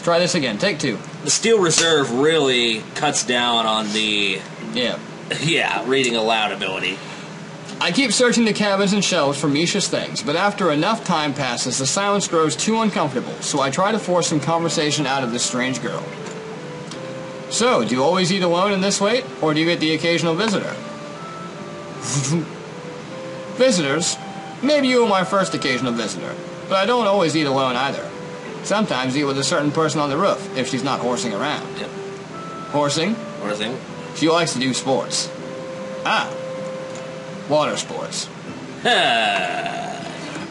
Let's try this again. Take two. The Steel Reserve really cuts down on the, Yeah. yeah, reading aloud ability. I keep searching the cabins and shelves for Misha's things, but after enough time passes, the silence grows too uncomfortable, so I try to force some conversation out of this strange girl. So, do you always eat alone in this way, or do you get the occasional visitor? Visitors? Maybe you are my first occasional visitor, but I don't always eat alone either. Sometimes eat with a certain person on the roof, if she's not horsing around. Yep. Horsing? Thing? She likes to do sports. Ah, water sports.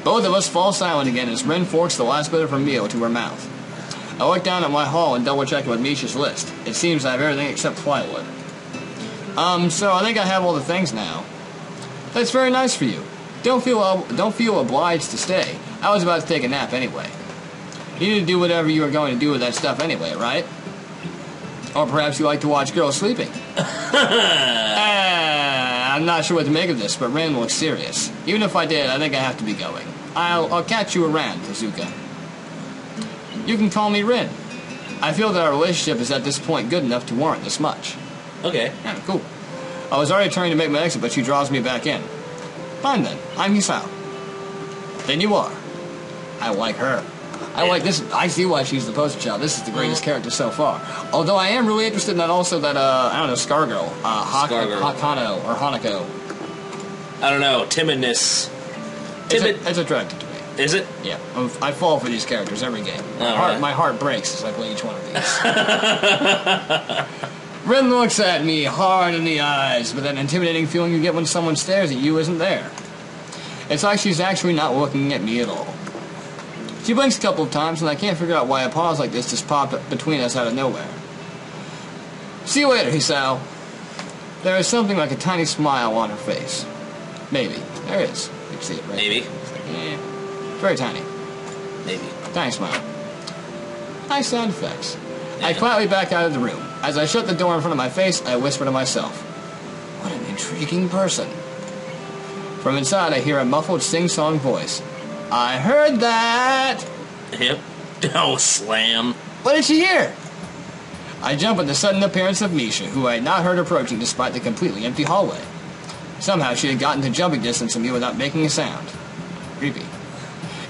Both of us fall silent again as Ren forks the last bit of her meal to her mouth. I look down at my haul and double check with Misha's list. It seems I have everything except plywood. Um, so I think I have all the things now. That's very nice for you. Don't feel don't feel obliged to stay. I was about to take a nap anyway. You need to do whatever you are going to do with that stuff anyway, right? Or perhaps you like to watch girls sleeping. Ah, I'm not sure what to make of this, but Ren looks serious. Even if I did, I think I have to be going. I'll, I'll catch you around, Tezuka. You can call me Ren. I feel that our relationship is at this point good enough to warrant this much. Okay. Yeah, cool. I was already trying to make my exit, but she draws me back in. Fine then, I'm Hisao. Then you are. I like her. I like this. I see why she's the poster child. This is the greatest character so far. Although I am really interested in that also that uh I don't know Scargirl, uh Hak- Scargirl. Hakano or Hanako. I don't know. Timidness. It's, Timid. a, it's attractive to me. Is it? Yeah, I'm- I fall for these characters every game. My, All heart, right. my heart breaks as I play each one of these. Ren looks at me hard in the eyes with that intimidating feeling you get when someone stares at you isn't there. It's like she's actually not looking at me at all. She blinks a couple of times, and I can't figure out why a pause like this just popped up between us out of nowhere. See you later, Hisao. There is something like a tiny smile on her face. Maybe. There is. You can see it right Maybe. Like, eh, very tiny. Maybe. Tiny smile. Nice sound effects. I quietly back out of the room. As I shut the door in front of my face, I whisper to myself, What an intriguing person. From inside, I hear a muffled sing-song voice. I heard that! Yep. Oh, slam. What did she hear? I jump at the sudden appearance of Misha, who I had not heard approaching despite the completely empty hallway. Somehow she had gotten to jumping distance of me without making a sound. Creepy.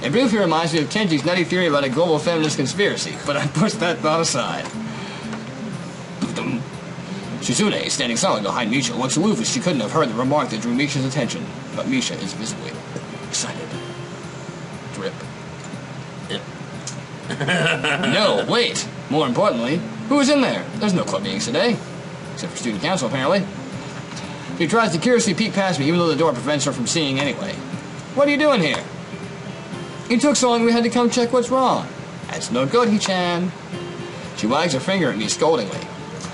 It briefly reminds me of Kenji's nutty theory about a global feminist conspiracy, but I pushed that thought aside. Shizune, standing silent behind Misha, looks aloof as she couldn't have heard the remark that drew Misha's attention, but Misha is visibly No, wait. More importantly, who is in there? There's no club meetings today. Except for student council, apparently. She tries to curiously peek past me, even though the door prevents her from seeing anyway. What are you doing here? It took so long we had to come check what's wrong. That's no good, Hicchan. She wags her finger at me scoldingly.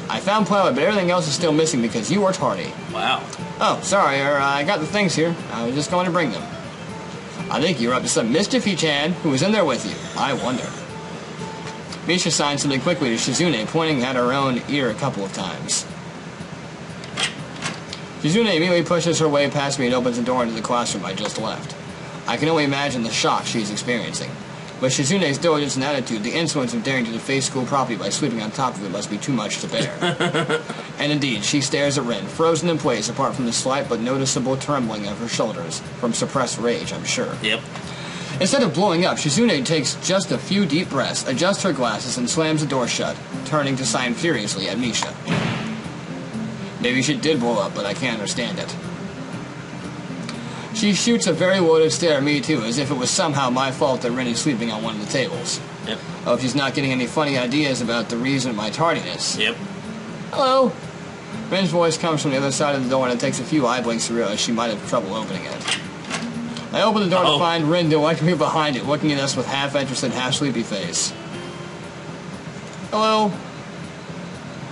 I found plywood, but everything else is still missing because you are tardy. Wow. Oh, sorry, er, I got the things here. I was just going to bring them. I think you're up to some mischief, Hicchan. Who was in there with you? I wonder. Misha signed something quickly to Shizune, pointing at her own ear a couple of times. Shizune immediately pushes her way past me and opens the door into the classroom I just left. I can only imagine the shock she is experiencing. But Shizune's diligence and attitude, the insolence of daring to deface school property by sleeping on top of it must be too much to bear. and indeed, she stares at Rin, frozen in place apart from the slight but noticeable trembling of her shoulders, from suppressed rage, I'm sure. Yep. Instead of blowing up, Shizune takes just a few deep breaths, adjusts her glasses, and slams the door shut, turning to sign furiously at Misha. Maybe she did blow up, but I can't understand it. She shoots a very loaded stare at me too, as if it was somehow my fault that Ren is sleeping on one of the tables. Yep. Oh, if she's not getting any funny ideas about the reason of my tardiness. Yep. Hello. Ren's voice comes from the other side of the door, and it takes a few eye blinks to realize she might have trouble opening it. I open the door Uh-oh. to find Rin directly behind it, looking at us with half-interested, half-sleepy face. Hello.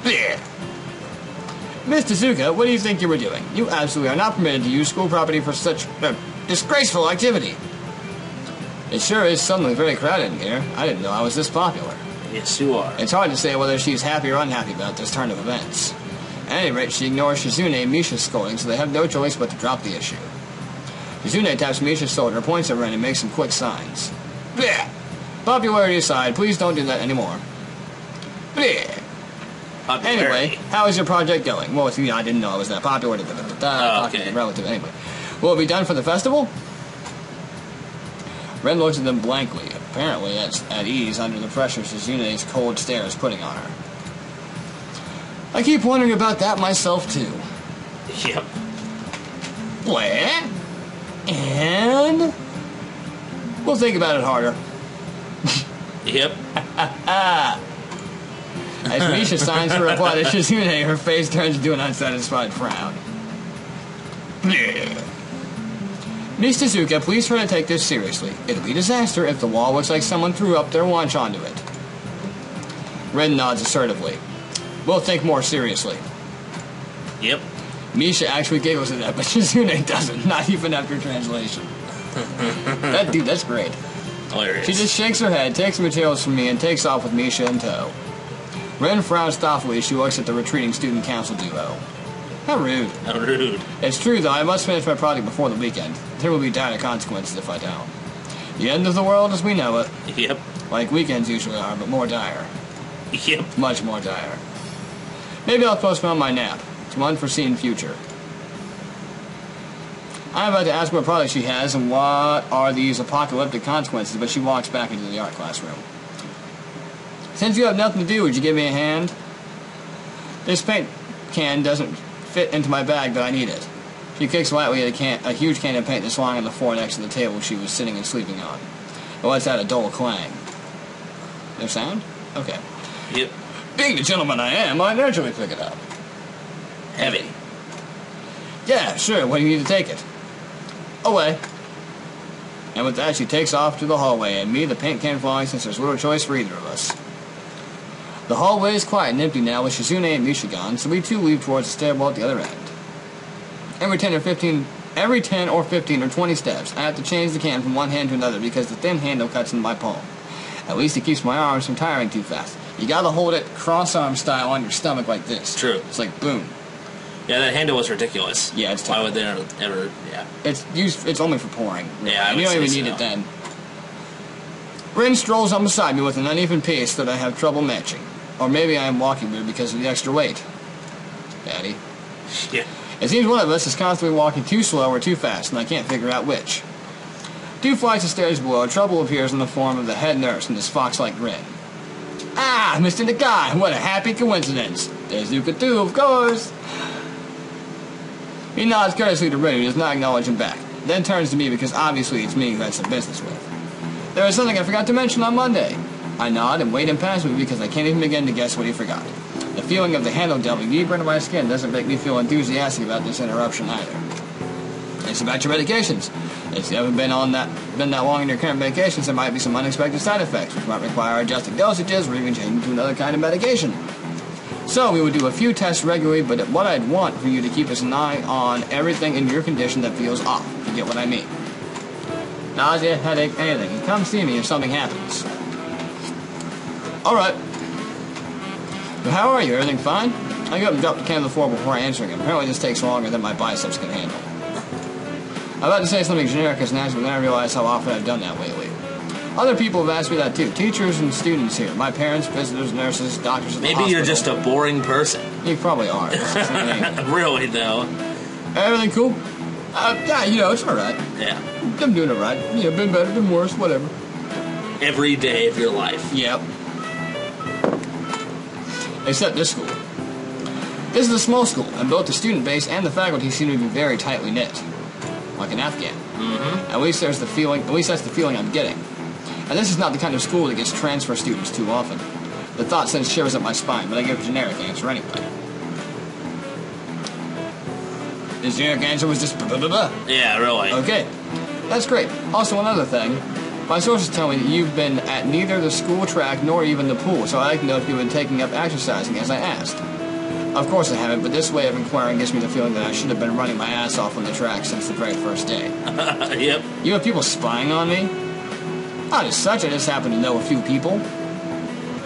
Bleh. Miss Tezuka, what do you think you were doing? You absolutely are not permitted to use school property for such uh, disgraceful activity. It sure is suddenly very crowded in here. I didn't know I was this popular. Yes, you are. It's hard to say whether she's happy or unhappy about this turn of events. At any rate, she ignores Shizune and Misha's scolding, so they have no choice but to drop the issue. Shizune taps Misha's shoulder, points at Ren, and makes some quick signs. Bleh! Popularity aside, please don't do that anymore. Bleh! Anyway, how is your project going? Well, see, I didn't know I was that popular. Da, da, da, Oh, okay. Relative. Anyway, will it be done for the festival? Ren looks at them blankly, apparently at, at ease under the pressure Shizune's cold stare is putting on her. I keep wondering about that myself, too. Yep. Bleh? And? We'll think about it harder. Yep. As Misha signs her reply to Shizune, her face turns into an unsatisfied frown. Bleh. Miss Tezuka, please try to take this seriously. It'll be a disaster if the wall looks like someone threw up their lunch onto it. Ren nods assertively. We'll think more seriously. Yep. Misha actually giggles at that, but Shizune doesn't, not even after translation. that dude, that's great. Hilarious. She just shakes her head, takes the materials from me, and takes off with Misha in tow. Ren frowns thoughtfully as she looks at the retreating student council duo. How rude. How rude. It's true, though, I must finish my project before the weekend. There will be dire consequences if I don't. The end of the world as we know it, Yep. like weekends usually are, but more dire. Yep. Much more dire. Maybe I'll postpone my nap to unforeseen future. I'm about to ask what product she has and what are these apocalyptic consequences, but she walks back into the art classroom. Since you have nothing to do, would you give me a hand? This paint can doesn't fit into my bag, but I need it. She kicks lightly at a, can, a huge can of paint that's lying on the floor next to the table she was sitting and sleeping on. It lets out a dull clang. No sound? Okay. Yep. Being the gentleman I am, I naturally pick it up. Heavy. Yeah, sure, when do you need to take it? Away. And with that, she takes off to the hallway, and me, the paint can flying since there's little choice for either of us. The hallway is quiet and empty now with Shizune and Misha gone, so we two leave towards the stairwell at the other end. Every 10 or 15, every 10 or 15 or 20 steps, I have to change the can from one hand to another because the thin handle cuts into my palm. At least it keeps my arms from tiring too fast. You gotta hold it cross-arm style on your stomach like this. True. It's like boom. Yeah, that handle was ridiculous. Yeah, it's Why tough. would they ever, yeah. It's used. It's only for pouring. Yeah, I you don't even need so. it then. Rin strolls on beside me with an uneven pace that I have trouble matching, or maybe I am walking weird because of the extra weight. Daddy, Yeah. it seems one of us is constantly walking too slow or too fast, and I can't figure out which. Two flights of stairs below, trouble appears in the form of the head nurse and this fox-like grin. Ah, Mr. Nakai, what a happy coincidence. Tezuka too, of course. He nods courteously to who does not acknowledge him back, then turns to me because obviously it's me who had some business with. There is something I forgot to mention on Monday. I nod and wait impassively because I can't even begin to guess what he forgot. The feeling of the handle delving deeper into my skin doesn't make me feel enthusiastic about this interruption either. It's about your medications. If you haven't been on that been that long in your current medications, there might be some unexpected side effects, which might require adjusting dosages or even changing to another kind of medication. So we would do a few tests regularly, but what I'd want for you to keep is an eye on everything in your condition that feels off. You get what I mean? Nausea, headache, anything. Come see me if something happens. All right. But how are you? Everything fine? I go up and drop the can on the floor before answering him. Apparently this takes longer than my biceps can handle. I'm about to say something generic as natural, but then I realize how often I've done that lately. Other people have asked me that too. Teachers and students here. My parents, visitors, nurses, doctors. Maybe you're just a boring person. You probably are. It's just an name. really, though. Everything cool? Uh, yeah, you know, it's alright. Yeah. I'm doing alright. You know, been better, been worse, whatever. Every day of your life. Yep. Except this school. This is a small school, and both the student base and the faculty seem to be very tightly knit, like an Afghan. Mm-hmm. At least there's the feeling. At least that's the feeling I'm getting. And this is not the kind of school that gets transfer students too often. The thought sends shivers up my spine, but I give a generic answer anyway. His generic answer was just blah blah blah. Yeah, really. Okay, that's great. Also, another thing. My sources tell me that you've been at neither the school track nor even the pool, so I'd like to know if you've been taking up exercising as I asked. Of course I haven't, but this way of inquiring gives me the feeling that I should have been running my ass off on the track since the very first day. yep. You have people spying on me? Not as such, I just happen to know a few people.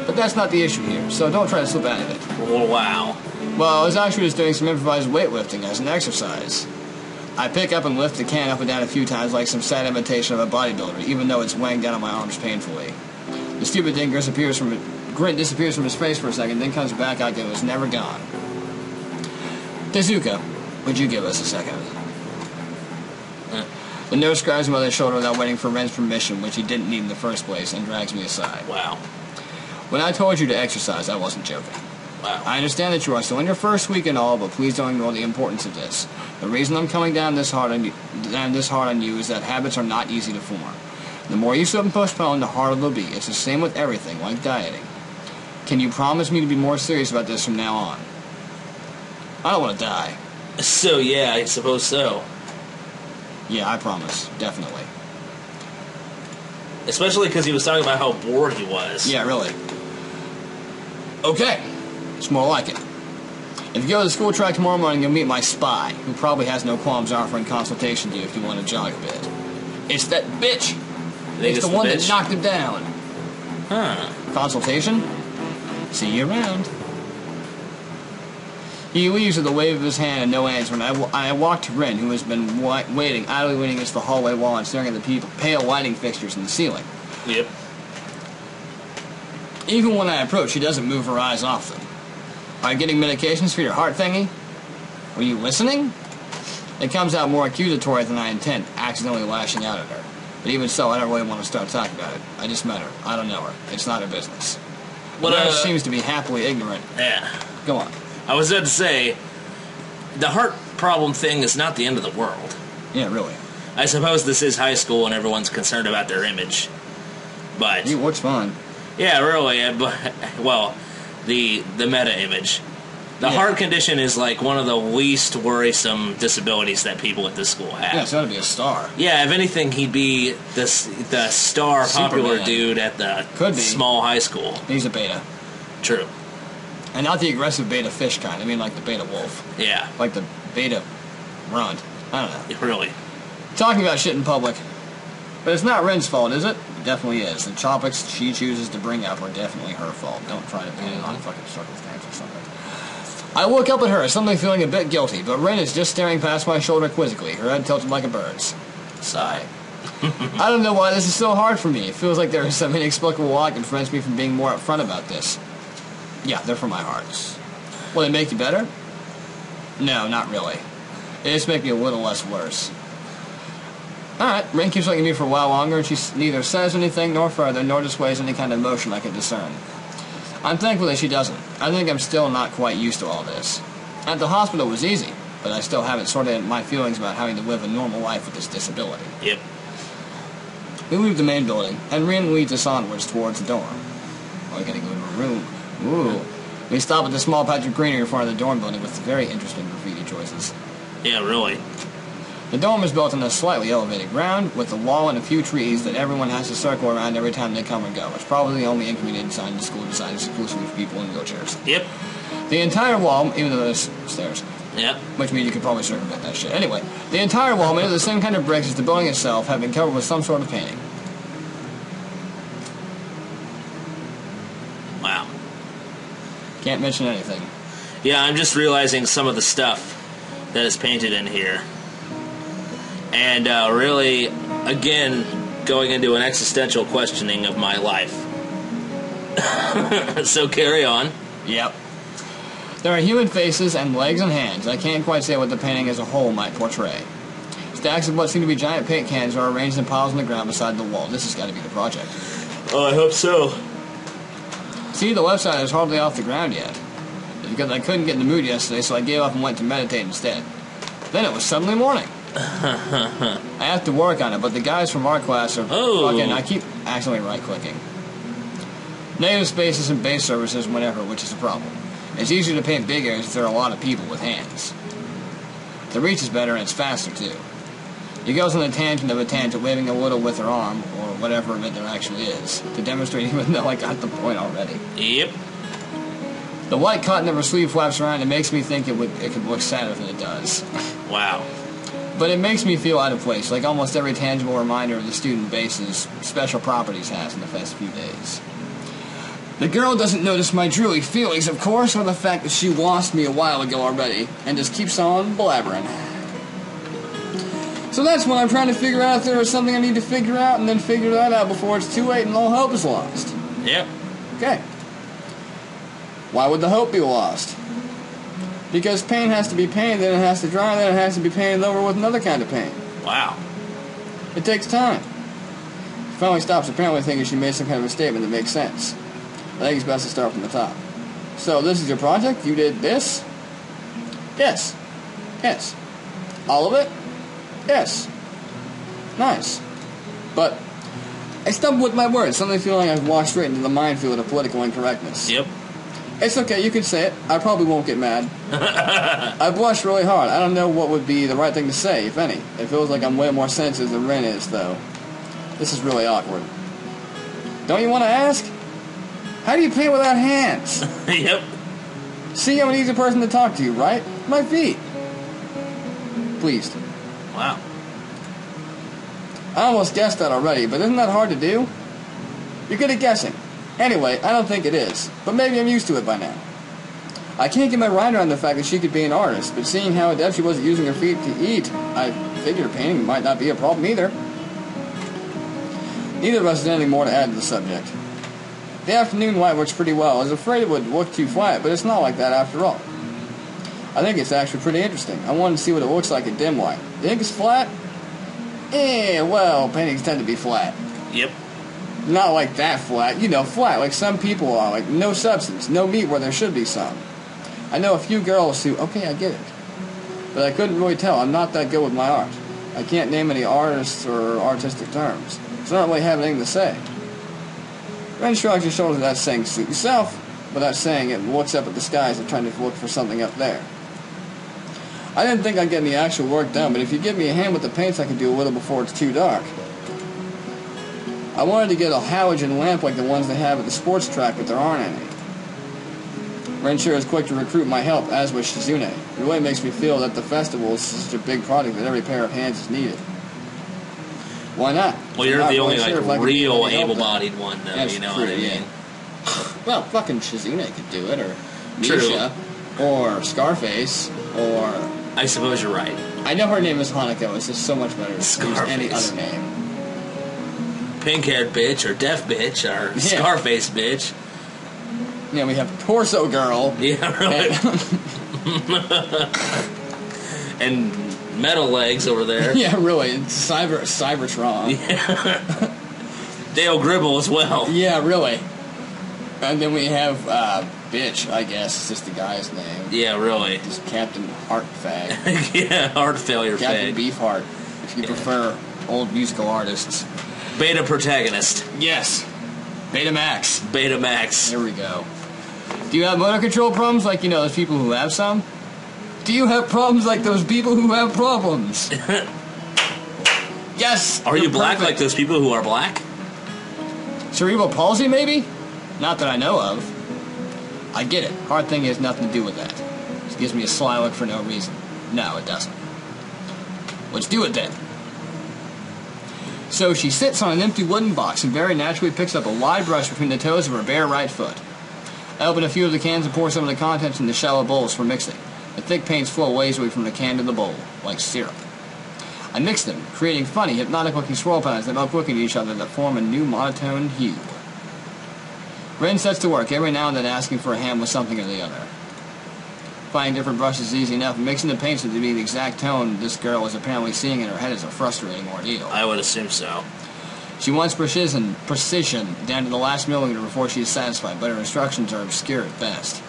But that's not the issue here, so don't try to slip out of it. Well, wow. Well, I was actually just doing some improvised weightlifting as an exercise. I pick up and lift the can up and down a few times like some sad imitation of a bodybuilder, even though it's weighing down on my arms painfully. The stupid thing disappears from grin disappears from his face for a second, then comes back like it was never gone. Tezuka, would you give us a second? The nurse grabs me by the shoulder without waiting for Ren's permission, which he didn't need in the first place, and drags me aside. Wow. When I told you to exercise, I wasn't joking. Wow. I understand that you are still in your first week and all, but please don't ignore the importance of this. The reason I'm coming down this hard on you, down this hard on you is that habits are not easy to form. The more you slip and postpone, the harder they'll be. It's the same with everything, like dieting. Can you promise me to be more serious about this from now on? I don't want to die. So, yeah, I suppose so. Yeah, I promise, definitely. Especially because he was talking about how bored he was. Yeah, really. Okay, it's more like it. If you go to the school track tomorrow morning, you'll meet my spy, who probably has no qualms offering consultation to you if you want to jog a bit. It's that bitch. It's the one bitch? that knocked him down. Huh. Consultation? See you around. He leaves with a wave of his hand and no answer, and I, I walk to Ren, who has been wa- waiting, idly waiting against the hallway wall and staring at the people, pale lighting fixtures in the ceiling. Yep. Even when I approach, she doesn't move her eyes off them. Are you getting medications for your heart thingy? Were you listening? It comes out more accusatory than I intend, accidentally lashing out at her. But even so, I don't really want to start talking about it. I just met her. I don't know her. It's not her business. The uh, seems to be happily ignorant. Yeah. Go on. I was about to say, the heart problem thing is not the end of the world. Yeah, really. I suppose this is high school and everyone's concerned about their image. But, You looks fine. yeah, really, but, well, the, the meta image. The Yeah. heart condition is like one of the least worrisome disabilities that people at this school have. Yeah, so ought to be a star. Yeah, if anything, he'd be the the star popular dude at the Could be. small high school. He's a beta. True. And not the aggressive beta fish kind. I mean like the beta wolf. Yeah, Like the beta runt. I don't know. really. Talking about shit in public. But it's not Ren's fault, is it? It definitely is. The topics she chooses to bring up are definitely her fault. Don't try to pin it on fucking circumstance or something. I look up at her, suddenly feeling a bit guilty, but Ren is just staring past my shoulder quizzically, her head tilted like a bird's. Sigh. I don't know why this is so hard for me. It feels like there is some inexplicable law that prevents me from being more upfront about this. Yeah, they're from my heart. Will they make you better? No, not really. They just make me a little less worse. Alright, Ren keeps looking at me for a while longer, and she neither says anything nor further, nor displays any kind of emotion I can discern. I'm thankful that she doesn't. I think I'm still not quite used to all this. At the hospital it was easy, but I still haven't sorted my feelings about having to live a normal life with this disability. Yep. We leave the main building, and Rin leads us onwards towards the dorm. We're gonna go to a room. Ooh. We stop at the small patch of greenery in front of the dorm building with very interesting graffiti choices. Yeah, really. The dorm is built on a slightly elevated ground with a wall and a few trees that everyone has to circle around every time they come and go. It's probably the only inconvenient sign the school designed exclusively for people in wheelchairs. Yep. The entire wall, even though there's stairs, Yep. which means you could probably circumvent that shit. Anyway, the entire wall made of the same kind of bricks as the building itself have been covered with some sort of painting. Wow. Can't mention anything. Yeah, I'm just realizing some of the stuff that is painted in here. And uh, really, again, going into an existential questioning of my life. so carry on. Yep. There are human faces and legs and hands. I can't quite say what the painting as a whole might portray. Stacks of what seem to be giant paint cans are arranged in piles on the ground beside the wall. This has got to be the project. Oh, I hope so. See, the website is hardly off the ground yet. Because I couldn't get in the mood yesterday, so I gave up and went to meditate instead. Then it was suddenly morning. I have to work on it, but the guys from our class are Oh. fucking. I keep accidentally right clicking. Negative spaces and base services, whenever, which is a problem. It's easier to paint big areas if there are a lot of people with hands. The reach is better and it's faster too. He goes on the tangent of a tangent, waving a little with her arm, whatever of it there actually is, to demonstrate even though I got the point already. Yep. The white cotton of her sleeve flaps around and makes me think it would it could look sadder than it does. Wow. But it makes me feel out of place, like almost every tangible reminder of the student base's special properties has in the past few days. The girl doesn't notice my drooly feelings, of course, or the fact that she lost me a while ago already, and just keeps on blabbering. So that's when I'm trying to figure out if there is something I need to figure out, and then figure that out before it's too late and all hope is lost. Yep. Okay. Why would the hope be lost? Because pain has to be pain, then it has to dry, then it has to be painted over with another kind of pain. Wow. It takes time. She finally stops apparently thinking she made some kind of a statement that makes sense. I think it's best to start from the top. So this is your project? You did this? Yes. Yes. All of it? Yes. Nice. But I stumbled with my words, suddenly feeling I've walked straight into the minefield of political incorrectness. Yep. It's okay, you can say it. I probably won't get mad. I blushed really hard. I don't know what would be the right thing to say, if any. It feels like I'm way more sensitive than Ren is, though. This is really awkward. Don't you want to ask? How do you paint without hands? yep. See, I'm an easy person to talk to, right? My feet. Pleased. Wow. I almost guessed that already, but isn't that hard to do? You're good at guessing. Anyway, I don't think it is, but maybe I'm used to it by now. I can't get my mind around the fact that she could be an artist, but seeing how adept she was at using her feet to eat, I figured painting might not be a problem either. Neither of us has anything more to add to the subject. The afternoon light works pretty well. I was afraid it would look too flat, but it's not like that after all. I think it's actually pretty interesting. I wanted to see what it looks like in dim light. You think it's flat? Eh, well, paintings tend to be flat. Yep. Not like that flat, you know, flat like some people are, like no substance, no meat where there should be some. I know a few girls who, okay, I get it. But I couldn't really tell. I'm not that good with my art. I can't name any artists or artistic terms. So I don't really have anything to say. Ren shrugs his shoulders without saying suit yourself, without saying it, and looks up at the skies and trying to look for something up there. I didn't think I'd get any actual work done, but if you give me a hand with the paints, I can do a little before it's too dark. I wanted to get a halogen lamp like the ones they have at the sports track, but there aren't any. Rensure is quick to recruit my help, as was Shizune. It really makes me feel that the festival is such a big project that every pair of hands is needed. Why not? Well, you're not the really only sure like real any help, though. able-bodied one, though. You know true, what I yeah. mean? Well, fucking Shizune could do it, or True. Or Scarface, or I suppose you're right. I know her name is Hanako. It's just so much better use any other name. Pink-haired bitch or deaf bitch or Yeah. Scarface bitch. Yeah, we have Torso Girl. Yeah, really. And, and metal legs over there. yeah, really, it's Cyber Cybertron. Dale Gribble as well. Yeah, really. And then we have uh, Bitch, I guess. It's just the guy's name. Yeah, really. Just Captain Heart Fag. yeah, heart failure Captain fag. Beefheart, if you prefer old musical artists. Beta protagonist. Yes. Beta Max. Beta Max. There we go. Do you have motor control problems like, you know, those people who have some? Do you have problems like those people who have problems? Yes. Are you black like those people who are black? Cerebral palsy, maybe? Not that I know of. I get it. Hard thing has nothing to do with that. It gives me a sly look for no reason. No, it doesn't. Let's do it then. So she sits on an empty wooden box and very naturally picks up a wide brush between the toes of her bare right foot. I open a few of the cans and pour some of the contents into shallow bowls for mixing. The thick paints flow lazily from the can to the bowl, like syrup. I mix them, creating funny, hypnotic-looking swirl patterns that outlook at each other that form a new monotone hue. Rin sets to work, every now and then asking for a hand with something or the other. Finding different brushes is easy enough, mixing the paints to be the exact tone this girl is apparently seeing in her head is a frustrating ordeal. I would assume so. She wants precision, precision down to the last millimeter before she is satisfied, but her instructions are obscure at best.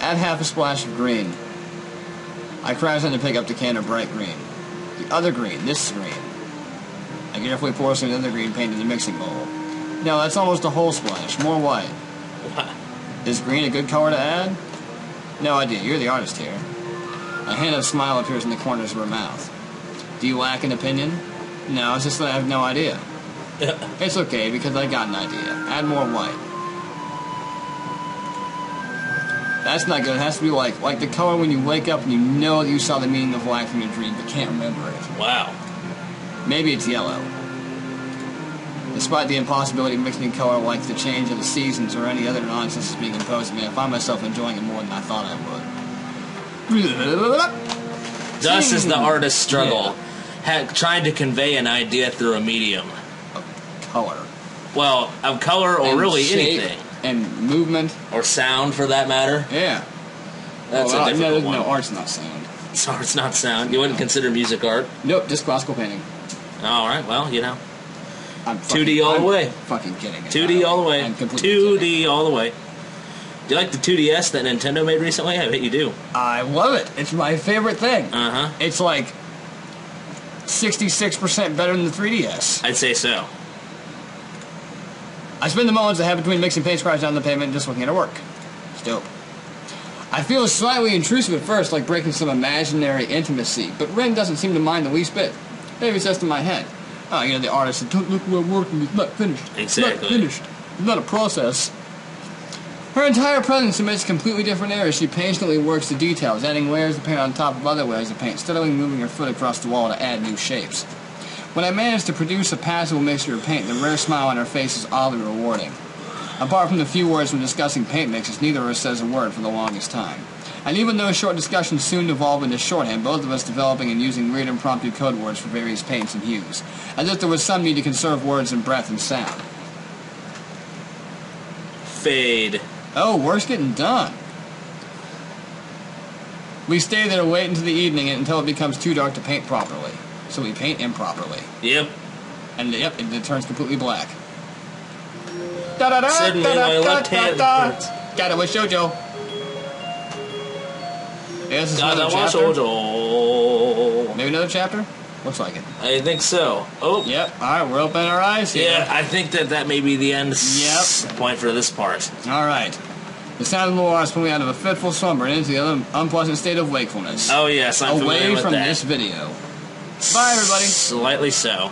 Add half a splash of green. I crouch in to pick up the can of bright green. The other green, this green. I carefully pour some of the other green paint into the mixing bowl. No, that's almost a whole splash. More white. Is green a good color to add? No idea. You're the artist here. A hint of smile appears in the corners of her mouth. Do you lack an opinion? No, it's just that I have no idea. It's okay because I got an idea. Add more white. That's not good. It has to be like like the color when you wake up and you know that you saw the meaning of life in your dream but can't remember it. Wow. Maybe it's yellow. Despite the impossibility of mixing color like the change of the seasons or any other nonsense that's being imposed on me, I find myself enjoying it more than I thought I would. Thus is the artist's struggle, ha- trying to convey an idea through a medium. Of color. Well, of color or And really shape anything, And movement. or sound for that matter. Yeah. That's Well, a no, difficult no, one. no, art's not sound. So it's not sound. You wouldn't consider music art. Nope, just classical painting. All right. Well, you know, I'm 2D all the way. Fucking kidding. 2D all the way. I'm completely 2D kidding. all the way. Do you like the 2DS that Nintendo made recently? I bet you do. I love it. It's my favorite thing. Uh huh. It's like 66% better than the 3DS. I'd say so. I spend the moments I have between mixing paint scratch down the pavement and just looking at it work. It's dope. I feel slightly intrusive at first, like breaking some imaginary intimacy, but Rin doesn't seem to mind the least bit. Maybe it's just in my head. Oh, you know, the artist said, don't look where working, it's not finished. It's Exactly. not finished. It's not a process. Her entire presence emits completely different air she patiently works the details, adding layers of paint on top of other layers of paint, steadily moving her foot across the wall to add new shapes. When I manage to produce a passable mixture of paint, the rare smile on her face is oddly rewarding. Apart from the few words when discussing paint mixes, neither of us says a word for the longest time. And even though short discussions soon evolve into shorthand, both of us developing and using weird impromptu code words for various paints and hues, as if there was some need to conserve words and breath and sound. Fade. Oh, work's getting done. We stay there, wait until the evening until it becomes too dark to paint properly. So we paint improperly. Yep. And yep, it, it turns completely black. Suddenly my da-da-da, left hand da-da. hurts. Got it with Shoujo. Yeah, this is God, another I chapter. Maybe another chapter? Looks like it. I think so. Oh. Yep. All right, we're opening our eyes here. Yeah, I think that that may be the end s- point for this part. All right. The sound of the is pulling me out of a fitful slumber and into the un- unpleasant state of wakefulness. Oh yes, I'm Away from that. this video. Bye, everybody. Slightly so.